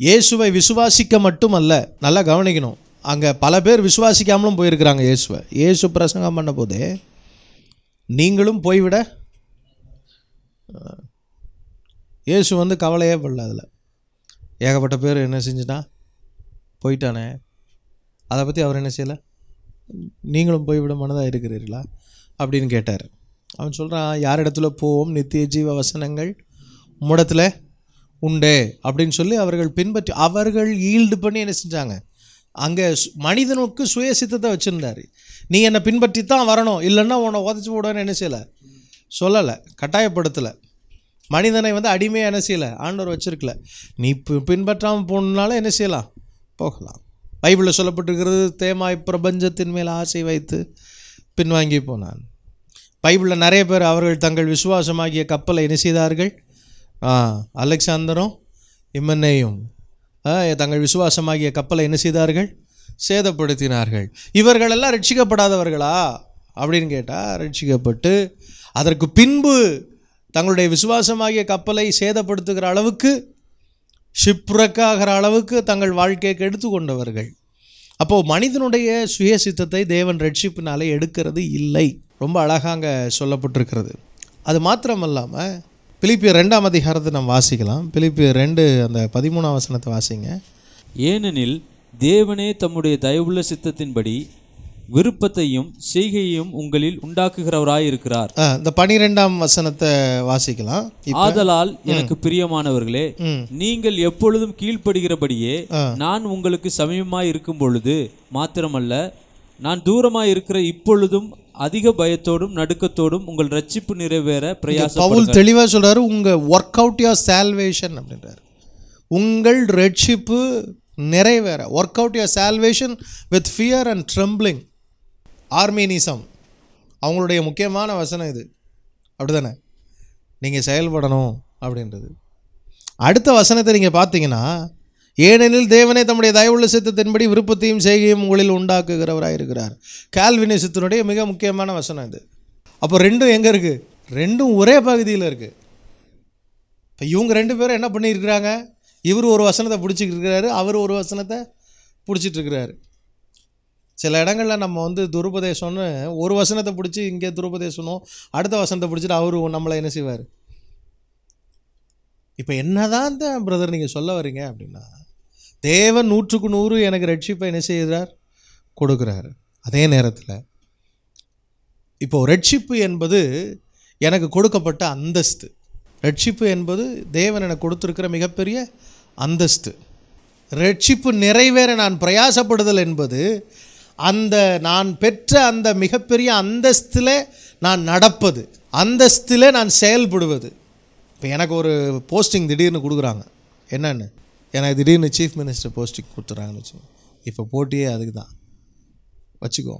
இயேசுவை விசுவாசிக்க மட்டுமல்ல நல்லா கவனிக்கணும். அங்கே பல பேர் விசுவாசிக்காமலும் போயிருக்கிறாங்க இயேசுவை. இயேசு பிரசங்கம் பண்ண போதே நீங்களும் போய்விட இயேசு வந்து கவலையே படல அதில். ஏகப்பட்ட பேர் என்ன செஞ்சுட்டான் போயிட்டானே. அதை பற்றி அவர் என்ன செய்யலை? நீங்களும் போய்விட மனதாக இருக்கிறீர்களா? அப்படின்னு கேட்டார். அவன் சொல்கிறான் யார் இடத்துல போவோம்? நித்திய ஜீவ வசனங்கள் உம்மிடத்தில் உண்டு. அப்படின்னு சொல்லி அவர்கள் பின்பற்றி அவர்கள் ஈல்டு பண்ணி என்ன செஞ்சாங்க? அங்கே மனிதனுக்கு மனிதனுக்கு சுயசித்தத்தை வச்சுருந்தார். நீ என்னை பின்பற்றி தான் வரணும். இல்லைன்னா உன்னை உதச்சி போடுவேன்னு என்ன செய்யலை? சொல்லலை கட்டாயப்படுத்தலை. மனிதனை வந்து அடிமையாக என்ன செய்யலை? ஆண்டவர் வச்சுருக்கல. நீ பின்பற்றாமல் போகணுனால என்ன செய்யலாம்? போகலாம். பைபிளில் சொல்லப்பட்டிருக்கிறது தேமாய் பிரபஞ்சத்தின் மேல் ஆசை வைத்து பின்வாங்கி போனான். பைபிளில் நிறைய பேர் அவர்கள் தங்கள் விசுவாசமாகிய கப்பலை என்ன செய்தார்கள்? ஆ அலெக்சாந்தரும் இம்மன்னையும் தங்கள் விசுவாசமாகிய கப்பலை என்ன செய்தார்கள்? சேதப்படுத்தினார்கள். இவர்களெல்லாம் ரட்சிக்கப்படாதவர்களா? அப்படின்னு கேட்டால் ரட்சிக்கப்பட்டு அதற்கு பின்பு தங்களுடைய விசுவாசமாகிய கப்பலை சேதப்படுத்துகிற அளவுக்கு ஷிப்ரக்காகிற அளவுக்கு தங்கள் வாழ்க்கையை கெடுத்து கொண்டவர்கள் அப்போது மனிதனுடைய சுயசித்தத்தை தேவன் ரட்சிப்பினாலே எடுக்கிறது இல்லை. ரொம்ப அழகாக சொல்லப்பட்டிருக்கிறது. அது மாத்திரமல்லாமல் பிலிப்பிய ரெண்டாம் அதிகாரத்தை நம்ம வாசிக்கலாம். பிலிப்பியர் ரெண்டு அந்த பதிமூணாம் வசனத்தை வாசிங்க. ஏனெனில் தேவனே தம்முடைய தயவுள்ள சித்தத்தின்படி விருப்பத்தையும் செய்கையையும் உங்களில் உண்டாக்குகிறவராயிருக்கிறார். ஆ, இந்த பனிரெண்டாம் வசனத்தை வாசிக்கலாம். ஆதலால் எனக்கு பிரியமானவர்களே. நீங்கள் எப்பொழுதும் கீழ்ப்படுகிறபடியே நான் உங்களுக்கு சமீபமாய் இருக்கும் பொழுது மாத்திரமல்ல நான் தூரமாய் இருக்கிற இப்பொழுதும் அதிக பயத்தோடும் நடுக்கத்தோடும் உங்கள் ரட்சிப்பு நிறைவேற பிரயாச பவுல் தெளிவாக சொல்றாரு உங்க ஒர்க் அவுட் யோர் சால்வேஷன் அப்படின்றாரு. உங்கள் ரட்சிப்பு நிறைவேற work out your salvation with fear and trembling Arminianism. அவங்களுடைய முக்கியமான வசனம் இது. அப்படிதானே? நீங்கள் செயல்படணும் அப்படின்றது. அடுத்த வசனத்தை நீங்கள் பார்த்தீங்கன்னா ஏனெனில் தேவனே தம்முடைய தயவுள்ள சித்தத்தின்படி விருப்பத்தையும் செய்கையும் உங்களில் உண்டாக்குகிறவராக இருக்கிறார். கால்வினிசத்தினுடைய மிக முக்கியமான வசனம் இது. அப்போ ரெண்டும் எங்கே இருக்குது ரெண்டும் ஒரே பகுதியில் இருக்குது இப்போ இவங்க ரெண்டு பேரும் என்ன பண்ணியிருக்கிறாங்க? இவர் ஒரு வசனத்தை பிடிச்சிட்டு இருக்கிறாரு அவர் ஒரு வசனத்தை பிடிச்சிட்டு இருக்கிறாரு. சில இடங்களில் நம்ம வந்து துருபதேசம்னு ஒரு வசனத்தை பிடிச்சி இங்கே துருபதேசனும் அடுத்த வசனத்தை பிடிச்சிட்டு அவர் நம்மளை என்ன செய்வார்? இப்போ என்னதான் தான் பிரதர் நீங்கள் சொல்ல வரீங்க அப்படின்னா தேவன் நூற்றுக்கு நூறு எனக்கு ரட்சிப்பை என்ன செய்கிறார்? கொடுக்குறார். அதே நேரத்தில் இப்போ ரட்சிப்பு என்பது எனக்கு கொடுக்கப்பட்ட அந்தஸ்து. ரட்சிப்பு என்பது தேவன் எனக்கு கொடுத்துருக்கிற மிகப்பெரிய அந்தஸ்து. ரட்சிப்பு நிறைவேற நான் பிரயாசப்படுதல் என்பது அந்த நான் பெற்ற அந்த மிகப்பெரிய அந்தஸ்தில் நான் நடப்பது. அந்தஸ்தில் நான் செயல்படுவது. இப்போ எனக்கு ஒரு போஸ்டிங் திடீர்னு கொடுக்குறாங்க. என்னென்னு? எனக்கு திடீர்னு சீஃப் மினிஸ்டர் போஸ்டிங் கொடுத்துட்றாங்கன்னு வச்சுக்கோ. இப்போ போட்டியே அதுக்கு தான். வச்சுக்கோ.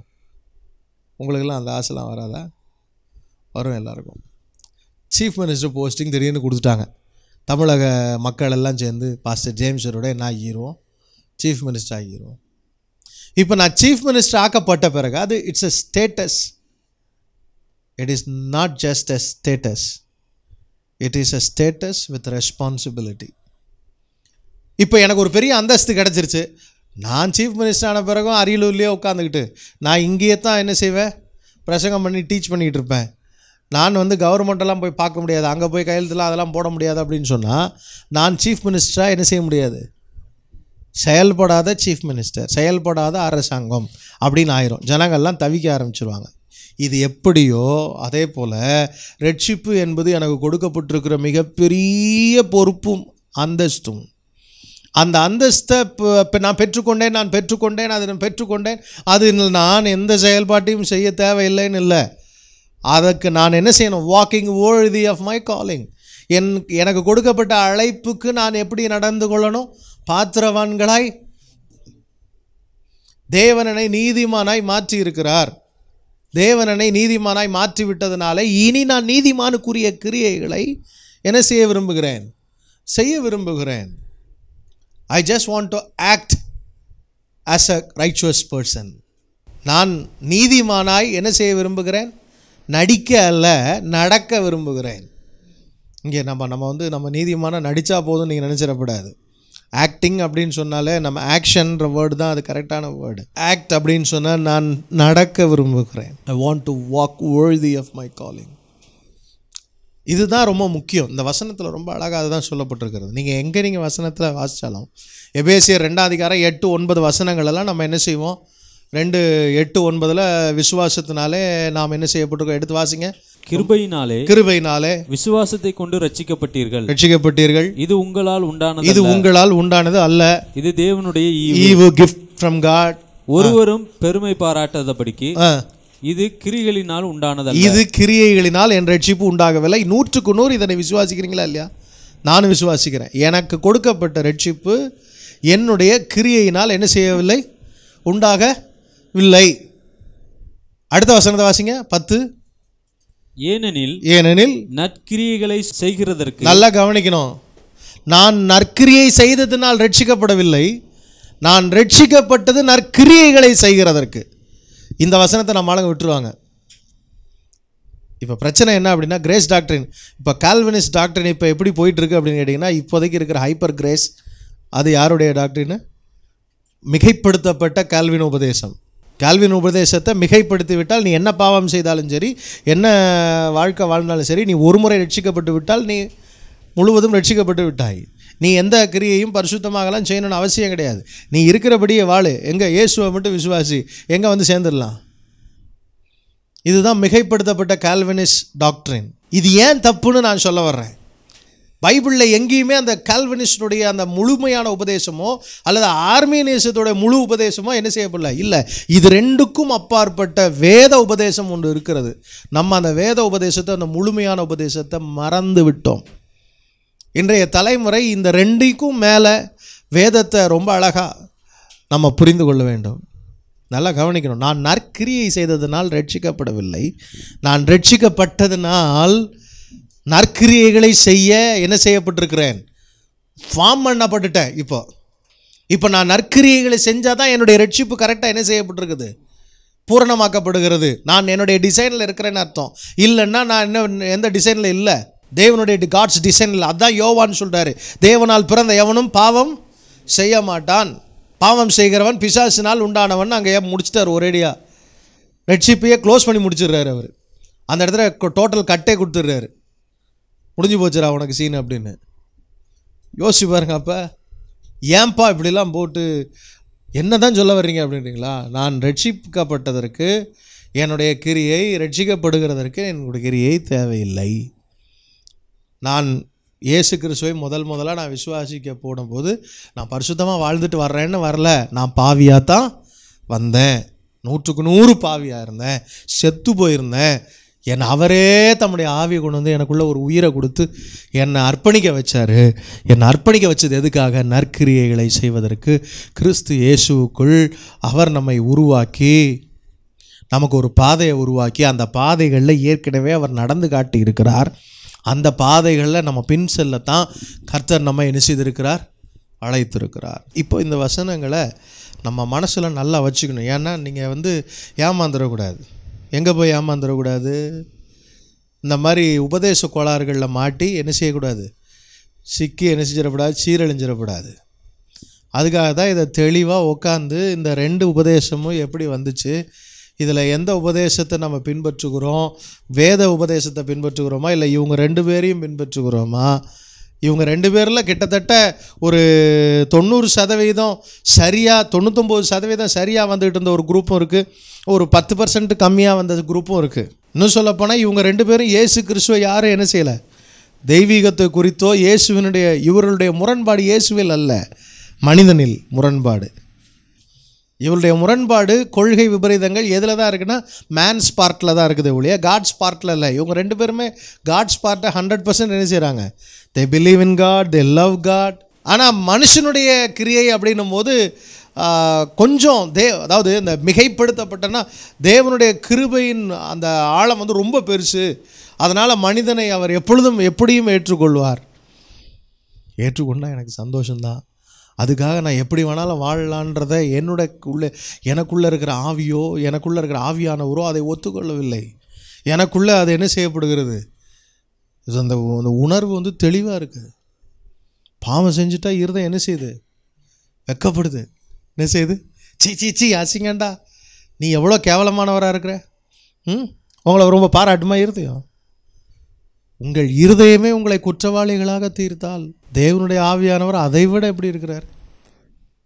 உங்களுக்கெல்லாம் அந்த ஆசைலாம் வராதா? வரும் எல்லாருக்கும். சீஃப் மினிஸ்டர் போஸ்டிங் திடீர்னு கொடுத்துட்டாங்க. தமிழக மக்கள் எல்லாம் சேர்ந்து பாஸ்டர் ஜேம்ஸரோட என்ன ஆகிடுவோம் சீஃப் மினிஸ்டர் ஆகிடுவோம் இப்போ நான் சீஃப் மினிஸ்டர் ஆக்கப்பட்ட பிறகு அது it's a status it is not just a status it is a status with responsibility இப்போ எனக்கு ஒரு பெரிய அந்தஸ்து கிடச்சிருச்சு. நான் சீஃப் மினிஸ்டர் ஆன பிறகும் அரியலூர்லேயே உட்காந்துக்கிட்டு நான் இங்கேயே தான் என்ன செய்வேன்? பிரசங்கம் பண்ணி டீச் பண்ணிக்கிட்டு இருப்பேன். நான் வந்து கவர்மெண்ட்டெல்லாம் போய் பார்க்க முடியாது. அங்கே போய் கையெழுத்துலாம் அதெல்லாம் போட முடியாது அப்படின்னு சொன்னால் நான் சீஃப் மினிஸ்டராக என்ன செய்ய முடியாது? செயல்படாத சீஃப் மினிஸ்டர் செயல்படாத அரசாங்கம் அப்படின்னு ஆயிரும். ஜனங்கள்லாம் தவிக்க ஆரம்பிச்சிருவாங்க. இது எப்படியோ அதே போல் ரட்சிப்பு என்பது எனக்கு கொடுக்கப்பட்டிருக்கிற மிகப்பெரிய பொறுப்பும் அந்தஸ்தும். அந்த அந்தஸ்தை இப்போ நான் பெற்றுக்கொண்டேன் நான் பெற்றுக்கொண்டேன் அதை நான் பெற்றுக்கொண்டேன் அது நான் எந்த செயல்பாட்டையும் செய்ய தேவையில்லைன்னு இல்லை. அதற்கு நான் என்ன செய்யணும்? Walking worthy of my calling என் எனக்கு கொடுக்கப்பட்ட அழைப்புக்கு நான் எப்படி நடந்து கொள்ளணும்? பாத்திரவான்களாய் தேவனனை நீதிமானாய் மாற்றி இருக்கிறார் தேவனனை நீதிமானாய் மாற்றிவிட்டதுனால இனி நான் நீதிமானுக்குரிய கிரியைகளை என்ன செய்ய விரும்புகிறேன்? செய்ய விரும்புகிறேன். I just want to act as a righteous person நான் நீதிமானாய் என்ன செய்ய விரும்புகிறேன்? நடிக்க அல்ல நடக்க விரும்புகிறேன். இங்கே நம்ம நம்ம வந்து நம்ம நீதிமான நடித்தா போதும் நீங்கள் நினச்சிடக்கூடாது. ஆக்டிங் அப்படின்னு சொன்னாலே நம்ம ஆக்ஷன்ற வேர்டு தான் அது கரெக்டான வேர்டு ஆக்ட் அப்படின்னு சொன்னால் நான் நடக்க விரும்புகிறேன். I want to walk worthy of my calling இதுதான் ரொம்ப முக்கியம். இந்த வசனத்தில் ரொம்ப அழகாக அதுதான் சொல்லப்பட்டிருக்கிறது. நீங்கள் எங்கே நீங்கள் வசனத்தில் வாசித்தாலும் எபேசியர் ரெண்டாம் அதிகாரம் எட்டு ஒன்பது வசனங்கள் எல்லாம் நம்ம என்ன செய்வோம்? ரெண்டு எட்டு ஒன்பதில் விசுவாசத்தினாலே நாம் என்ன செய்யப்பட்டிருக்கோம்? எடுத்து வாசிங்க. கிருபையினாலே கிருபையினாலே விசுவாசத்தை கொண்டு ரட்சிக்கப்பட்டீர்கள். ரட்சிக்கப்பட்டீர்கள். இது உங்களால் உண்டானது இது உங்களால் உண்டானது அல்ல. இது தேவனுடைய ஈவு. கிஃப்ட் ஃப்ரம் காட் ஒருவரும் பெருமை பாராட்டாதபடிக்கு இது கிரிகளினால் உண்டானதல்ல. இது கிரியைகளினால் என் ரட்சிப்பு உண்டாகவில்லை. நூற்றுக்கு நூறு இதனை விசுவாசிக்கிறீங்களா இல்லையா? நானும் விசுவாசிக்கிறேன். எனக்கு கொடுக்கப்பட்ட ரட்சிப்பு என்னுடைய கிரியையினால் என்ன செய்யவில்லை? உண்டாகவில்லை அடுத்த வசனத்தை வாசிங்க. பத்து. ஏனெனில் ஏனெனில் நற்கிரியைகளை செய்கிறதற்கு நல்லா கவனிக்கணும். நான் நற்கிரியை செய்ததினால் ரட்சிக்கப்படவில்லை. நான் ரட்சிக்கப்பட்டது நற்கிரியைகளை செய்கிறதற்கு. இந்த வசனத்தை நம்ம ஆளுங்க விட்டுருவாங்க. இப்போ பிரச்சனை என்ன அப்படின்னா கிரேஸ் டாக்டரின் இப்போ கால்வினிஸ் டாக்டரின் இப்போ எப்படி போயிட்டு இருக்கு அப்படின்னு கேட்டிங்கன்னா இப்போதைக்கு இருக்கிற ஹைப்பர் கிரேஸ் அது யாருடைய டாக்டரின் மிகைப்படுத்தப்பட்ட கால்வின் உபதேசம். கால்வின் உபதேசத்தை மிகைப்படுத்தி விட்டால் நீ என்ன பாவம் செய்தாலும் சரி என்ன வாழ்க்கை வாழ்ந்தாலும் சரி நீ ஒரு முறை ரட்சிக்கப்பட்டு விட்டால் நீ முழுவதும் ரட்சிக்கப்பட்டு விட்டாய். நீ எந்த கிரியையும் பரிசுத்தமாகலாம் செய்யணும்னு அவசியம் கிடையாது. நீ இருக்கிறபடியே வாழு. எங்கே இயேசுவை மட்டும் விசுவாசி. எங்கே வந்து சேர்ந்துடலாம்? இதுதான் மிகைப்படுத்தப்பட்ட கால்வினிஸ் டாக்டரின். இது ஏன் தப்புன்னு நான் சொல்ல வர்றேன். பைபிளில் எங்கேயுமே அந்த கால்வினிஸ்டுடைய அந்த முழுமையான உபதேசமோ அல்லது ஆர்மீனியசத்தோட முழு உபதேசமோ என்ன செய்யப்படல? இல்லை. இது ரெண்டுக்கும் அப்பாற்பட்ட வேத உபதேசம் ஒன்று இருக்கிறது. நம்ம அந்த வேத உபதேசத்தை அந்த முழுமையான உபதேசத்தை மறந்து விட்டோம். இன்றைய தலைமுறை இந்த ரெண்டுக்கும் மேலே வேதத்தை ரொம்ப அழகாக நம்ம புரிந்து கொள்ள வேண்டும். நல்லா கவனிக்கணும். நான் நற்கிரியை செய்ததினால் ரட்சிக்கப்படவில்லை. நான் ரட்சிக்கப்பட்டதினால் நற்கிரியைகளை செய்ய என்ன செய்யப்பட்டிருக்கிறேன்? ஃபார்ம் பண்ணப்பட்டுட்டேன் இப்போ. இப்போ நான் நற்கிரியைகளை செஞ்சால் தான் என்னுடைய ரட்சிப்பு கரெக்டாக என்ன செய்யப்பட்டிருக்குது? பூரணமாக்கப்படுகிறது. நான் என்னுடைய டிசைனில் இருக்கிறேன்னு அர்த்தம். இல்லைன்னா நான் என்ன எந்த டிசைனில் இல்லை? தேவனுடைய காட்ஸ் டிசைனில் அதான் யோவான்னு சொல்கிறாரு தேவனால் பிறந்த எவனும் பாவம் செய்ய மாட்டான். பாவம் செய்கிறவன் பிசாசினால் உண்டானவன். அங்கே முடிச்சிட்டார் ஒரேடியாக ரட்சிப்பையே க்ளோஸ் பண்ணி முடிச்சிடுறாரு அவர். அந்த இடத்துல டோட்டல் கட்டே கொடுத்துட்றாரு. முடிஞ்சு போச்சுடா உனக்கு சீன் அப்படின்னு. யோசிச்சு பாருங்க அப்போ. ஏன்பா இப்படிலாம் போட்டு என்ன தான் சொல்ல வர்றீங்க அப்படின்றீங்களா? நான் ரட்சிக்கப்பட்டதற்கு என்னுடைய கிரியை ரட்சிக்கப்படுகிறதற்கு என்னுடைய கிரியை தேவையில்லை. நான் இயேசு கிறிஸ்துவை முதல் முதலாக நான் விசுவாசிக்க போடும்போது நான் பரிசுத்தமாக வாழ்ந்துட்டு வர்றேன்னு வரல. நான் பாவியாக தான் வந்தேன். நூற்றுக்கு நூறு பாவியாக இருந்தேன். செத்து போயிருந்தேன். என்னை அவரே தம்முடைய ஆவியை கொண்டு வந்து எனக்குள்ளே ஒரு உயிரை கொடுத்து என்னை அர்ப்பணிக்க வச்சார். என்னை அர்ப்பணிக்க வச்சது எதுக்காக? நற்கிரியைகளை செய்வதற்கு கிறிஸ்து இயேசுவுக்குள் அவர் நம்மை உருவாக்கி நமக்கு ஒரு பாதையை உருவாக்கி அந்த பாதைகளில் ஏற்கனவே அவர் நடந்து காட்டி இருக்கிறார். அந்த பாதைகளில் நம்ம பின் செல்லத்தான் கர்த்தர் நம்ம என்ன செய்திருக்கிறார்? அழைத்திருக்கிறார். இப்போ இந்த வசனங்களை நம்ம மனசில் நல்லா வச்சுக்கணும். ஏன்னா நீங்கள் வந்து ஏமாந்துடக்கூடாது. எங்கே போய் ஏமாந்துடக்கூடாது இந்த மாதிரி உபதேச கோளாறுகளில் மாட்டி என்ன செய்யக்கூடாது? சிக்கி என்ன செஞ்சிடக்கூடாது? சீரழிஞ்சிடக்கூடாது. அதுக்காக தான் இதை தெளிவாக உட்காந்து இந்த ரெண்டு உபதேசமும் எப்படி வந்துச்சு? இதில் எந்த உபதேசத்தை நம்ம பின்பற்றுகிறோம்? வேத உபதேசத்தை பின்பற்றுகிறோமா? இல்லை இவங்க ரெண்டு பேரையும் பின்பற்றுகிறோமா? இவங்க ரெண்டு பேரில் கிட்டத்தட்ட ஒரு தொண்ணூறு சதவீதம் சரியாக தொண்ணூத்தொம்பது சதவீதம் சரியாக வந்துகிட்டு இருந்த ஒரு குரூப்பும் இருக்குது ஒரு பத்து பர்சன்ட் கம்மியாக வந்த குரூப்பும் இருக்குது இன்னும் சொல்லப்போனால் இவங்க ரெண்டு பேரும் இயேசு கிறிஸ்துவை யாரும் என்ன செய்யலை? தெய்வீகத்தை குறித்தோ இயேசுவினுடைய இவர்களுடைய முரண்பாடு இயேசுவில் அல்ல. மனிதனில் முரண்பாடு. இவருடைய முரண்பாடு கொள்கை விபரீதங்கள் எதில் தான் இருக்குன்னா மேன்ஸ் பார்ட்டில் தான் இருக்குது ஒழிய காட்ஸ் பார்ட்டில் இல்லை. இவங்க ரெண்டு பேருமே காட்ஸ் பார்ட்டை ஹண்ட்ரட் பர்சன்ட் என்ன செய்கிறாங்க they believe in God they love God ஆனால் மனுஷனுடைய கிரியை அப்படின்னும் போது கொஞ்சம் தே அதாவது இந்த மிகைப்படுத்தப்பட்டனா தேவனுடைய கிருபையின் அந்த ஆழம் வந்து ரொம்ப பெருசு. அதனால் மனிதனை அவர் எப்பொழுதும் எப்படியும் ஏற்றுக்கொள்வார். ஏற்றுக்கொண்டால் எனக்கு சந்தோஷம்தான். அதுக்காக நான் எப்படி வேணாலும் வாழலான்றதை என்னோட உள்ளே எனக்குள்ளே இருக்கிற ஆவியோ எனக்குள்ளே இருக்கிற ஆவியானவரோ அதை ஒத்துக்கொள்ளவில்லை. எனக்குள்ளே அது என்ன செய்யப்படுகிறது? இது அந்த அந்த உணர்வு வந்து தெளிவாக இருக்குது பாவம் செஞ்சுட்டா இருதம் என்ன செய்யுது? வெக்கப்படுது. என்ன செய்யுது? சீ சீ சீ அசிங்கண்டா நீ எவ்வளோ கேவலமானவராக இருக்கிற? ம்? உங்களை ரொம்ப பாராட்டுமா இருதயம்? உங்கள் இருதயமே உங்களை குற்றவாளிகளாக தீர்த்தால் தேவனுடைய ஆவியானவர் அதை விட எப்படி இருக்கிறார்?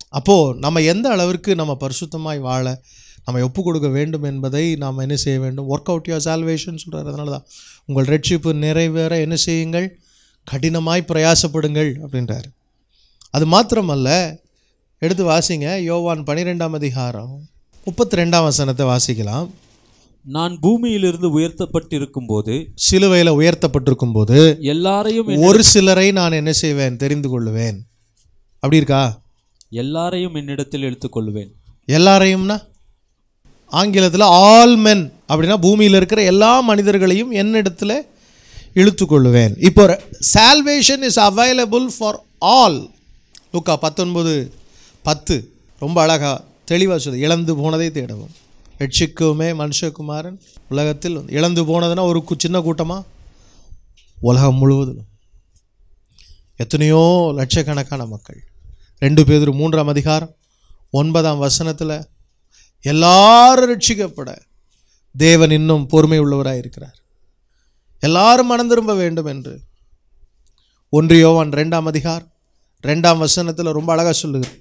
அப்போது நம்ம எந்த அளவிற்கு நம்ம பரிசுத்தமாய் வாழ நம்ம ஒப்பு கொடுக்க வேண்டும் என்பதை நாம் என்ன செய்ய வேண்டும்? ஒர்க் அவுட் யோர் சால்வேஷன் சொல்கிறார் அதனால தான் உங்கள் ரட்சிப்பு நிறைவேற என்ன செய்யுங்கள்? கடினமாய் பிரயாசப்படுங்கள் அப்படின்றார். அது மாத்திரமல்ல எடுத்து வாசிங்க. யோவான் பன்னிரெண்டாம் அதிகாரம் முப்பத்தி ரெண்டாம் வசனத்தை வாசிக்கலாம். நான் பூமியிலிருந்து உயர்த்தப்பட்டிருக்கும் போது சிலுவையில் உயர்த்தப்பட்டிருக்கும் போது எல்லாரையும் ஒரு சிலரை நான் என்ன செய்வேன்? தெரிந்து கொள்ளுவேன். அப்படி இருக்கா? எல்லாரையும் என்னிடத்தில் எடுத்துக்கொள்வேன் எல்லாரையும்னா? ஆங்கிலத்தில் ஆல் மென் அப்படின்னா பூமியில் இருக்கிற எல்லா மனிதர்களையும் என்னிடத்தில் இழுத்துக்கொள்ளுவேன். இப்போ salvation is available for all லுக்கா பத்தொன்பது பத்து. ரொம்ப அழகாக தெளிவாக சொல்லு இழந்து போனதை தேடவும். ரட்சிக்குமே மனுஷகுமாரன். உலகத்தில் இழந்து போனதுன்னா ஒரு கு- சின்ன கூட்டமாக உலகம் முழுவதும். எத்தனையோ லட்சக்கணக்கான மக்கள். ரெண்டு பேர் மூன்றாம் அதிகாரம் ஒன்பதாம் வசனத்தில் எல்லாரும் ரட்சிக்கப்பட. தேவன் இன்னும் பொறுமை உள்ளவராக இருக்கிறார். எல்லாரும் மனம் திரும்ப வேண்டும் என்று. ஒன்று யோவான் ரெண்டாம் அதிகாரம் ரெண்டாம் வசனத்தில் ரொம்ப அழகாக சொல்லுகிறார்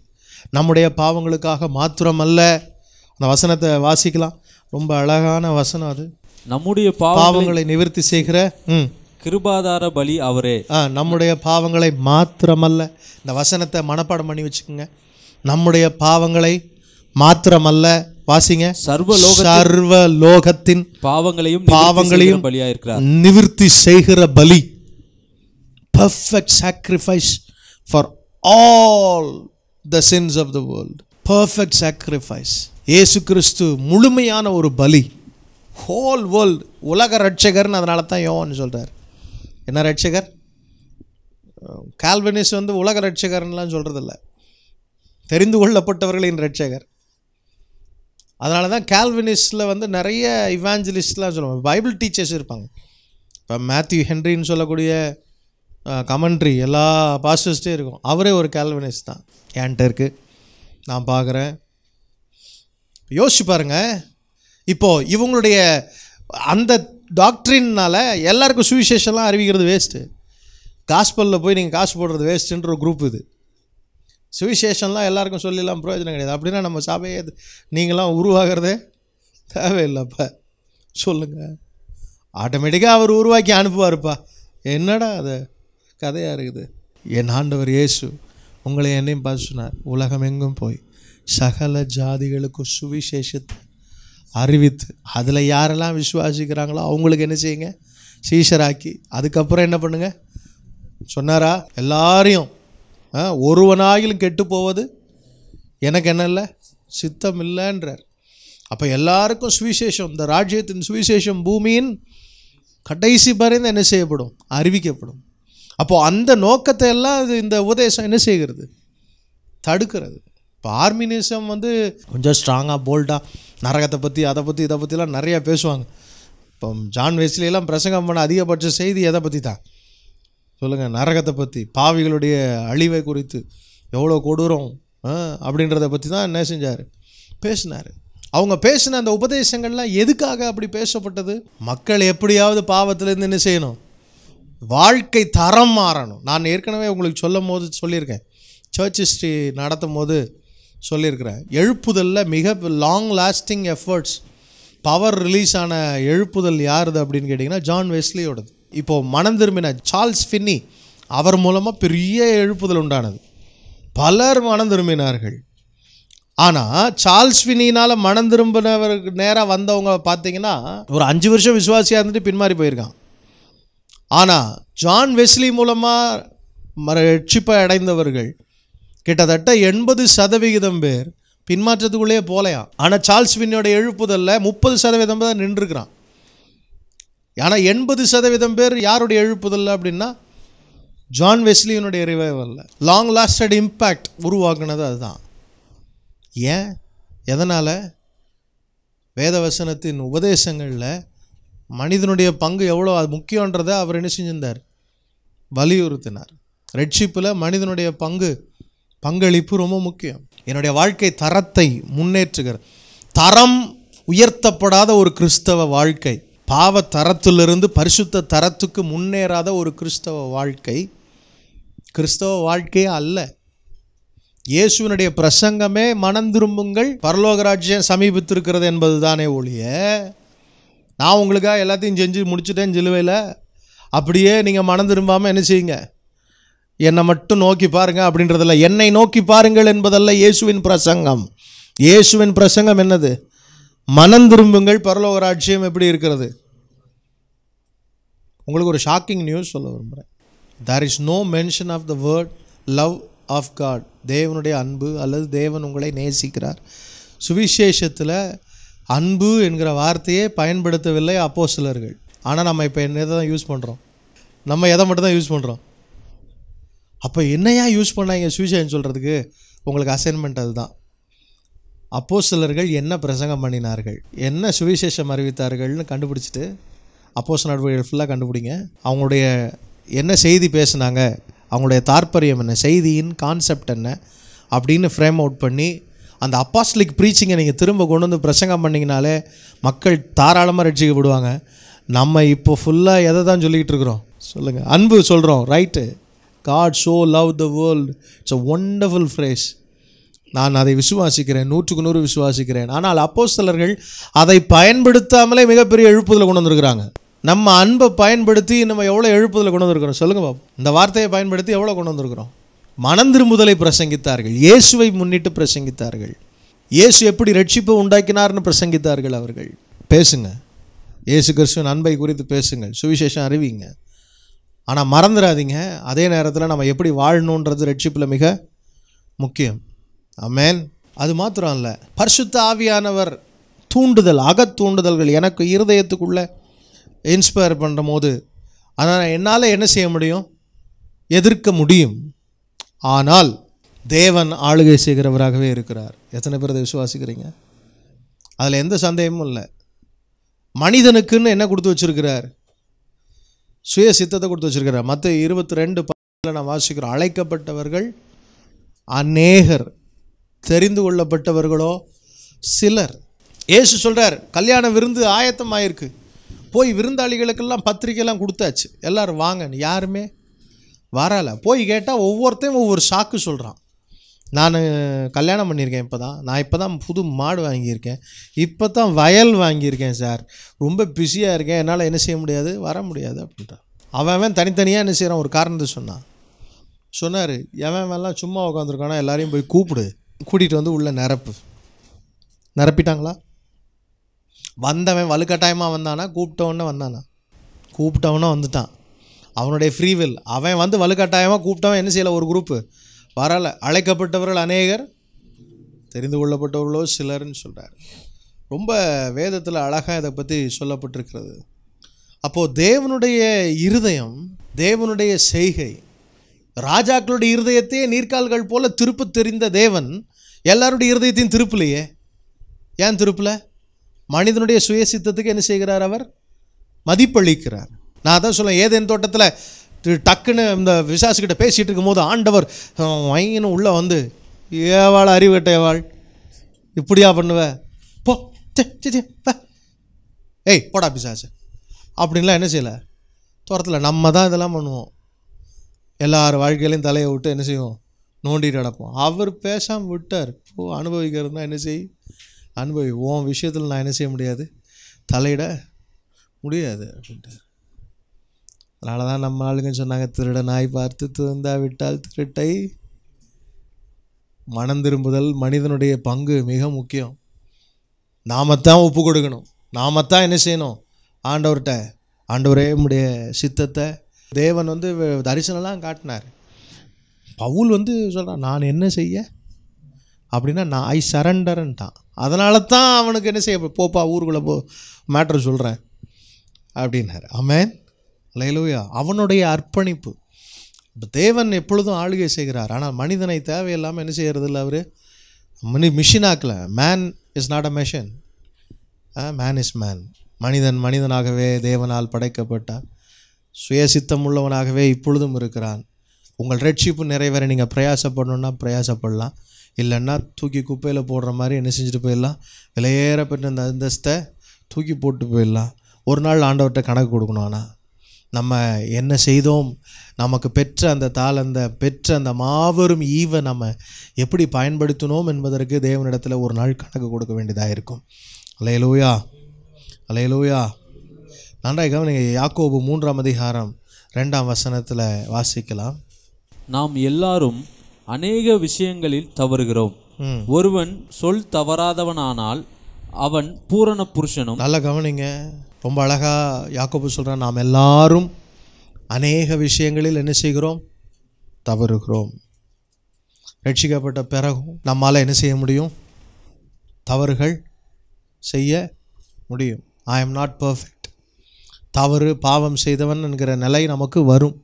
நம்முடைய பாவங்களுக்காக மாத்திரமல்ல. அந்த வசனத்தை வாசிக்கலாம். ரொம்ப அழகான வசனம் அது. நம்முடைய பாவ பாவங்களை நிவர்த்தி செய்கிற ம். கிருபாதார பலி அவரே. ஆ நம்முடைய பாவங்களை மாத்திரமல்ல. இந்த வசனத்தை மனப்பாடம் பண்ணி வச்சுக்கோங்க. நம்முடைய பாவங்களை மாத்திரமல்ல. வாசிங்க. சர்வ சர்வ லோகத்தின் பாவங்களையும் பாவங்களையும் பலியா இருக்கிறார் நிவிர்த்தி செய்கிற பலி. Perfect sacrifice for all the sins of the world perfect sacrifice இயேசு கிறிஸ்து முழுமையான ஒரு பலி. ஹோல் வேர்ல்டு உலக ரட்சகர்னு அதனால தான் யோவான்னு சொல்கிறார் என்ன ரட்சகர் கால்வனிஸ் வந்து உலக ரட்சகர்லாம் சொல்கிறதில்ல தெரிந்து கொள்ளப்பட்டவர்களின் ரட்சகர் அதனால தான் கேல்வினிஸ்டில் வந்து நிறைய இவாஞ்சலிஸ்ட்லாம் சொல்லுவாங்க. பைபிள் டீச்சர்ஸ் இருப்பாங்க. இப்போ மேத்யூ ஹென்ரின்னு சொல்லக்கூடிய கமெண்ட்ரி எல்லா பாஸ்டர்ஸ்டே இருக்கும். அவரே ஒரு கேல்வினிஸ் தான். என்கிட்ட இருக்குது நான் பார்க்குறேன். யோசிச்சு பாருங்க. இப்போது இவங்களுடைய அந்த டாக்டரின்னால் எல்லாருக்கும் சுவிசேஷம்லாம் அறிவிக்கிறது வேஸ்ட்டு காஸ்பலில் போய் நீங்கள் காசு போடுறது வேஸ்ட்டுன்ற ஒரு குரூப் இது. சுவிசேஷம்லாம் எல்லாருக்கும் சொல்லிலாம் பிரயோஜனம் கிடையாது. அப்படின்னா நம்ம சபையை நீங்களாம் உருவாகிறதே தேவையில்லைப்பா. சொல்லுங்கள் ஆட்டோமேட்டிக்காக அவர் உருவாக்கி அனுப்புவாருப்பா. என்னடா அது? கதையாக இருக்குது. என் ஆண்டவர் இயேசு உங்களை என்னையும் பார்த்து சொன்னார். உலகம் எங்கும் போய் சகல ஜாதிகளுக்கும் சுவிசேஷத்தை அறிவித்து அதில் யாரெல்லாம் விசுவாசிக்கிறாங்களோ அவங்களுக்கு என்ன செய்யுங்க? சீஷராக்கி. அதுக்கப்புறம் என்ன பண்ணுங்கள் சொன்னாரா? எல்லாரையும் ஒருவனாயிலும் கெட்டு போவது எனக்கு என்ன இல்லை? சித்தம் இல்லைன்றார் அப்போ எல்லாருக்கும் சுவிசேஷம் இந்த ராஜ்யத்தின் சுவிசேஷம் பூமியின் கடைசி பரிந்து என்ன செய்யப்படும்? அறிவிக்கப்படும். அப்போது அந்த நோக்கத்தை எல்லாம் அது இந்த உபதேசம் என்ன செய்கிறது? தடுக்கிறது. இப்போ ஆர்மினிசம் வந்து கொஞ்சம் ஸ்ட்ராங்காக போல்டாக நரகத்தை பற்றி அதை பற்றி இதை பற்றிலாம் நிறையா பேசுவாங்க. இப்போ ஜான் வெஸ்லியெல்லாம் பிரசங்கம் பண்ண அதிகபட்ச செய்தி எதை பற்றி தான் சொல்லுங்கள் நரகத்தை பற்றி பாவிகளுடைய அழிவை குறித்து எவ்வளோ கொடூரம் அப்படின்றத பற்றி தான் என்ன செஞ்சார்? பேசினார். அவங்க பேசின அந்த உபதேசங்கள்லாம் எதுக்காக அப்படி பேசப்பட்டது? மக்கள் எப்படியாவது பாவத்திலேருந்து என்ன செய்யணும்? வாழ்க்கை தரம் மாறணும். நான் ஏற்கனவே உங்களுக்கு சொல்லும் போது சொல்லியிருக்கேன். சர்ச் ஹிஸ்ட்ரி நடத்தும் போது சொல்லியிருக்கிறேன். எழுப்புதலில் மிக long lasting efforts power release ஆன எழுப்புதல் யாருது அப்படின்னு கேட்டிங்கன்னா ஜான் வெஸ்லியோடது இப்போது மனம் திரும்பின சார்ல்ஸ் ஃபின்னி அவர் மூலமாக பெரிய எழுப்புதல் உண்டானது. பலர் மனம் திரும்பினார்கள். ஆனால் சார்ல்ஸ் ஃபினினால் மனம் திரும்பினவருக்கு நேராக வந்தவங்க பார்த்தீங்கன்னா ஒரு அஞ்சு வருஷம் விசுவாசியாக இருந்துட்டு பின்மாறி போயிருக்கான். ஆனால் ஜான் வெஸ்லி மூலமாக ரட்சிப்பை அடைந்தவர்கள் கிட்டத்தட்ட எண்பது சதவிகிதம் பேர் பின்மாற்றத்துக்குள்ளேயே போலையாம். ஆனால் சார்ல்ஸ் வின்னோட எழுப்புதலில் முப்பது சதவீதம் தான் நின்றுருக்கிறான். ஆனால் எண்பது சதவீதம் பேர் யாருடைய எழுப்புதல் அப்படின்னா ஜான் வெஸ்லியனுடைய ரிவைவலில் லாங் லாஸ்டட் இம்பேக்ட் உருவாக்குனது அதுதான். ஏன்? எதனால்? வேதவசனத்தின் உபதேசங்களில் மனிதனுடைய பங்கு எவ்வளோ அது முக்கியன்றதை அவர் என்ன செஞ்சிருந்தார்? வலியுறுத்தினார். ரட்சிப்பில் மனிதனுடைய பங்கு பங்களிப்பு ரொம்ப முக்கியம். என்னுடைய வாழ்க்கை தரத்தை முன்னேற்றுகிற தரம் உயர்த்தப்படாத ஒரு கிறிஸ்தவ வாழ்க்கை. பாவ தரத்திலிருந்து பரிசுத்த தரத்துக்கு முன்னேறாத ஒரு கிறிஸ்தவ வாழ்க்கை கிறிஸ்தவ வாழ்க்கையே அல்ல. இயேசுவினுடைய பிரசங்கமே மனம் திரும்புங்கள் பரலோகராஜ்யம் சமீபித்திருக்கிறது என்பது தானே ஒழிய நான் உங்களுக்காக எல்லாத்தையும் செஞ்சு முடிச்சுட்டேன் சிலுவையில். அப்படியே நீங்கள் மனம் திரும்பாமல் என்ன செய்யுங்க? என்னை மட்டும் நோக்கி பாருங்க அப்படின்றதில்ல. என்னை நோக்கி பாருங்கள் என்பதல்ல இயேசுவின் பிரசங்கம். இயேசுவின் பிரசங்கம் என்னது? மனம் திரும்புங்கள் பரலோக எப்படி இருக்கிறது? உங்களுக்கு ஒரு ஷாக்கிங் நியூஸ் சொல்ல விரும்புகிறேன் there is no mention of the word love of God தேவனுடைய அன்பு அல்லது தேவன் உங்களை நேசிக்கிறார். சுவிசேஷத்தில் அன்பு என்கிற வார்த்தையே பயன்படுத்தவில்லை அப்போ சிலர்கள் ஆனால் நம்ம இப்போ என்ன தான் யூஸ் பண்ணுறோம் நம்ம எதை மட்டும் தான் யூஸ் பண்ணுறோம் அப்போ என்னையா யூஸ் பண்ணாங்க சுவிசேஷம் சொல்கிறதுக்கு உங்களுக்கு அசைன்மெண்ட் அதுதான். அப்போ சிலர்கள் என்ன பிரசங்கம் பண்ணினார்கள்? என்ன சுவிசேஷம் அறிவித்தார்கள்னு கண்டுபிடிச்சிட்டு அப்போஸ் நடவடிக்கைகள் ஃபுல்லாக கண்டுபிடிங்க. அவங்களுடைய என்ன செய்தி பேசுனாங்க? அவங்களுடைய தாற்பயம் என்ன? செய்தியின் கான்செப்ட் என்ன? அப்படின்னு ஃப்ரேம் அவுட் பண்ணி அந்த அப்பாஸ்லிக் ப்ரீச்சிங்கை நீங்கள் திரும்ப கொண்டு வந்து பிரசங்கம் பண்ணிங்கனாலே மக்கள் தாராளமாக ரட்சிக்கப்படுவாங்க. நம்ம இப்போ ஃபுல்லாக எதை தான் சொல்லிக்கிட்டு இருக்கிறோம்? சொல்லுங்கள் அன்பு சொல்கிறோம் right God show love the world it's a wonderful phrase நான் அதை விசுவாசிக்கிறேன் நூற்றுக்கு நூறு விசுவாசிக்கிறேன். ஆனால் அப்போஸ்தலர்கள் அதை பயன்படுத்தாமலே மிகப்பெரிய எழுப்புதலை கொண்டு வந்திருக்கிறாங்க. நம்ம அன்பை பயன்படுத்தி நம்ம எவ்வளோ எழுப்புதலை கொண்டு வந்திருக்கிறோம்? சொல்லுங்க பாப்போம் இந்த வார்த்தையை பயன்படுத்தி எவ்வளோ கொண்டு வந்திருக்கிறோம்? மனம் திரும்புதலை பிரசங்கித்தார்கள். இயேசுவை முன்னிட்டு பிரசங்கித்தார்கள். இயேசு எப்படி ரட்சிப்பை உண்டாக்கினார்னு பிரசங்கித்தார்கள் அவர்கள். பேசுங்க. இயேசு கிறிஸ்துவின் அன்பை குறித்து பேசுங்கள். சுவிசேஷம் அறிவிங்க. ஆனால் மறந்துடாதீங்க. அதே நேரத்தில் நம்ம எப்படி வாழணுன்றது ரட்சிப்பில் மிக முக்கியம். அமேன் அது மாத்திரம் இல்லை பரிசுத்த ஆவியானவர் தூண்டுதல் அகத்தூண்டுதல்கள் எனக்கு இருதயத்துக்குள்ளே இன்ஸ்பயர் பண்ணுற போது அதனால் என்னால் என்ன செய்ய முடியும்? எதிர்க்க முடியும். ஆனால் தேவன் ஆளுகை செய்கிறவராகவே இருக்கிறார். எத்தனை பேர் அதை விசுவாசிக்கிறீங்க? அதில் எந்த சந்தேகமும் இல்லை. மனிதனுக்குன்னு என்ன கொடுத்து வச்சிருக்கிறார்? சுய சித்தத்தை கொடுத்து வச்சிருக்கிறார். மற்ற இருபத்தி ரெண்டு நான் வாசிக்கிறோம் அழைக்கப்பட்டவர்கள் அநேகர். தெரிந்து கொள்ளப்பட்டவர்களோ சிலர். ஏசு சொல்கிறார் கல்யாண விருந்து ஆயத்தமாயிருக்கு. போய் விருந்தாளிகளுக்கெல்லாம் பத்திரிக்கைலாம் கொடுத்தாச்சு. எல்லோரும் வாங்கன்னு யாருமே? வரலை போய் கேட்டால் ஒவ்வொருத்தையும் ஒவ்வொரு சாக்கு சொல்கிறான் நான் கல்யாணம் பண்ணியிருக்கேன் இப்போ தான் நான் இப்போ தான் புது மாடு வாங்கியிருக்கேன். இப்போ தான் வயல் வாங்கியிருக்கேன் சார். ரொம்ப பிஸியாக இருக்கேன். என்னால் என்ன செய்ய முடியாது? வர முடியாது அப்படின்றான். அவன் அவன் தனித்தனியாக என்ன செய்கிறான் ஒரு காரணத்தை சொன்னான். சொன்னார் எவன் எல்லாம் சும்மா உட்காந்துருக்கானா எல்லாரையும் போய் கூப்பிடு. கூட்டிகிட்டு வந்து உள்ளே நிரப்பு. நிரப்பிட்டாங்களா? வந்தவன் வலுக்கட்டாயமாக வந்தானா? கூப்பிட்டவொன்னே வந்தானா? கூப்பிட்டவனே வந்துட்டான். அவனுடைய ஃப்ரீவில் அவன் வந்து வலுக்கட்டாயமாக கூப்பிட்டவன் என்ன செய்யலை? ஒரு குரூப்பு வரலை. அழைக்கப்பட்டவர்கள் அநேகர் தெரிந்து கொள்ளப்பட்டவர்களோ சிலர்னு சொல்கிறார் ரொம்ப வேதத்தில் அழகாக இதை பற்றி சொல்லப்பட்டிருக்கிறது. அப்போது தேவனுடைய இருதயம் தேவனுடைய செய்கை ராஜாக்களுடைய இருதயத்தையே நீர்க்கால்கள் போல திருப்பு தெரிந்த தேவன் எல்லாருடைய இருதயத்தையும் திருப்பலையே. ஏன் திருப்பல? மனிதனுடைய சுயசித்தத்துக்கு என்ன செய்கிறார் அவர்? மதிப்பளிக்கிறார். நான் அதான் சொல்ல ஏதேன் தோட்டத்தில் டக்குன்னு இந்த விசாசுக்கிட்ட பேசிகிட்டு இருக்கும்போது ஆண்டவர் வைங்கன்னு உள்ளே வந்து ஏவாள் அறிவட்ட ஏவாள் இப்படியா பண்ணுவ? போ ஏய் போடா பிசாசு. அப்படின்லாம் என்ன செய்யலை? தோரத்தில் நம்ம தான் இதெல்லாம் பண்ணுவோம். எல்லார் வாழ்க்கையிலையும் தலையை விட்டு என்ன செய்வோம் நோண்டிட்டு நடப்போம் அவர் பேசாமல் விட்டார். போ அனுபவிக்கிறதுனா என்ன செய்? அனுபவி. உன் விஷயத்தில் நான் என்ன செய்ய முடியாது? தலையிட முடியாது அப்படின்ட்டு. அதனால தான் நம்ம ஆளுங்க சொன்னாங்க திருட நாய் பார்த்து திருந்தா விட்டால் திருட்டை. மனம் திரும்புதல் மனிதனுடைய பங்கு மிக முக்கியம். நாமத்தான் ஒப்பு கொடுக்கணும். நாமத்தான் என்ன செய்யணும்? ஆண்டவர்கிட்ட ஆண்டவரே நம்முடைய சித்தத்தை தேவன் வந்து தரிசனம்லாம் காட்டினார். பவுல் வந்து சொல்கிறான் நான் என்ன செய்ய? அப்படின்னா நான் ஐ சரண்டர்ன்ட்டான். அதனால தான் அவனுக்கு என்ன செய்ய போப்பா ஊருக்குள்ளே போ மேட்ரு சொல்கிறேன் அப்படின்னாரு. ஆமென் லைலூயா அவனுடைய அர்ப்பணிப்பு. இப்போ தேவன் எப்பொழுதும் ஆளுகை செய்கிறார். ஆனால் மனிதனை தேவையில்லாமல் என்ன செய்கிறது இல்லை அவர்? Money மிஷினாக்கல man is not a machine man is man மனிதன் மனிதனாகவே தேவனால் படைக்கப்பட்டார். சுயசித்தம் உள்ளவனாகவே இப்பொழுதும் இருக்கிறான். உங்கள் ரட்சிப்பு நிறைவேற நீங்கள் பிரயாசப்படணுன்னா பிரயாசப்படலாம். இல்லைன்னா தூக்கி குப்பையில் போடுற மாதிரி என்ன செஞ்சுட்டு போயிடலாம். விலையேறப்பட்ட அந்த அந்தஸ்தை தூக்கி போட்டு போயிடலாம். ஒரு நாள் ஆண்டவர்கிட்ட கணக்கு கொடுக்கணும் ஆனால் நம்ம என்ன செய்தோம்? நமக்கு பெற்ற அந்த தாளந்த பெற்ற அந்த மாபெரும் ஈவை நம்ம எப்படி பயன்படுத்தினோம் என்பதற்கு தேவனிடத்தில் ஒரு நாள் கணக்கு கொடுக்க வேண்டியதாக இருக்கும். அலையலூயா. அலையலூயா. நன்றாக கவனிங்க யாக்கோபு மூன்றாம் அதிகாரம் ரெண்டாம் வசனத்தில் வாசிக்கலாம். நாம் எல்லாரும் அநேக விஷயங்களில் தவறுகிறோம். ஒருவன் சொல் தவறாதவனானால் அவன் பூரண புருஷனும் நல்லா கவனிங்க ரொம்ப அழகாக யாக்கோபு சொல்கிறான் நாம் எல்லாரும் அநேக விஷயங்களில் என்ன செய்கிறோம்? தவறுகிறோம். ரட்சிக்கப்பட்ட பிறகும் நம்மால் என்ன செய்ய முடியும்? தவறுகள் செய்ய முடியும். ஐ எம் நாட் பர்ஃபெக்ட் தவறு பாவம் செய்தவன் என்கிற நிலை நமக்கு வரும்.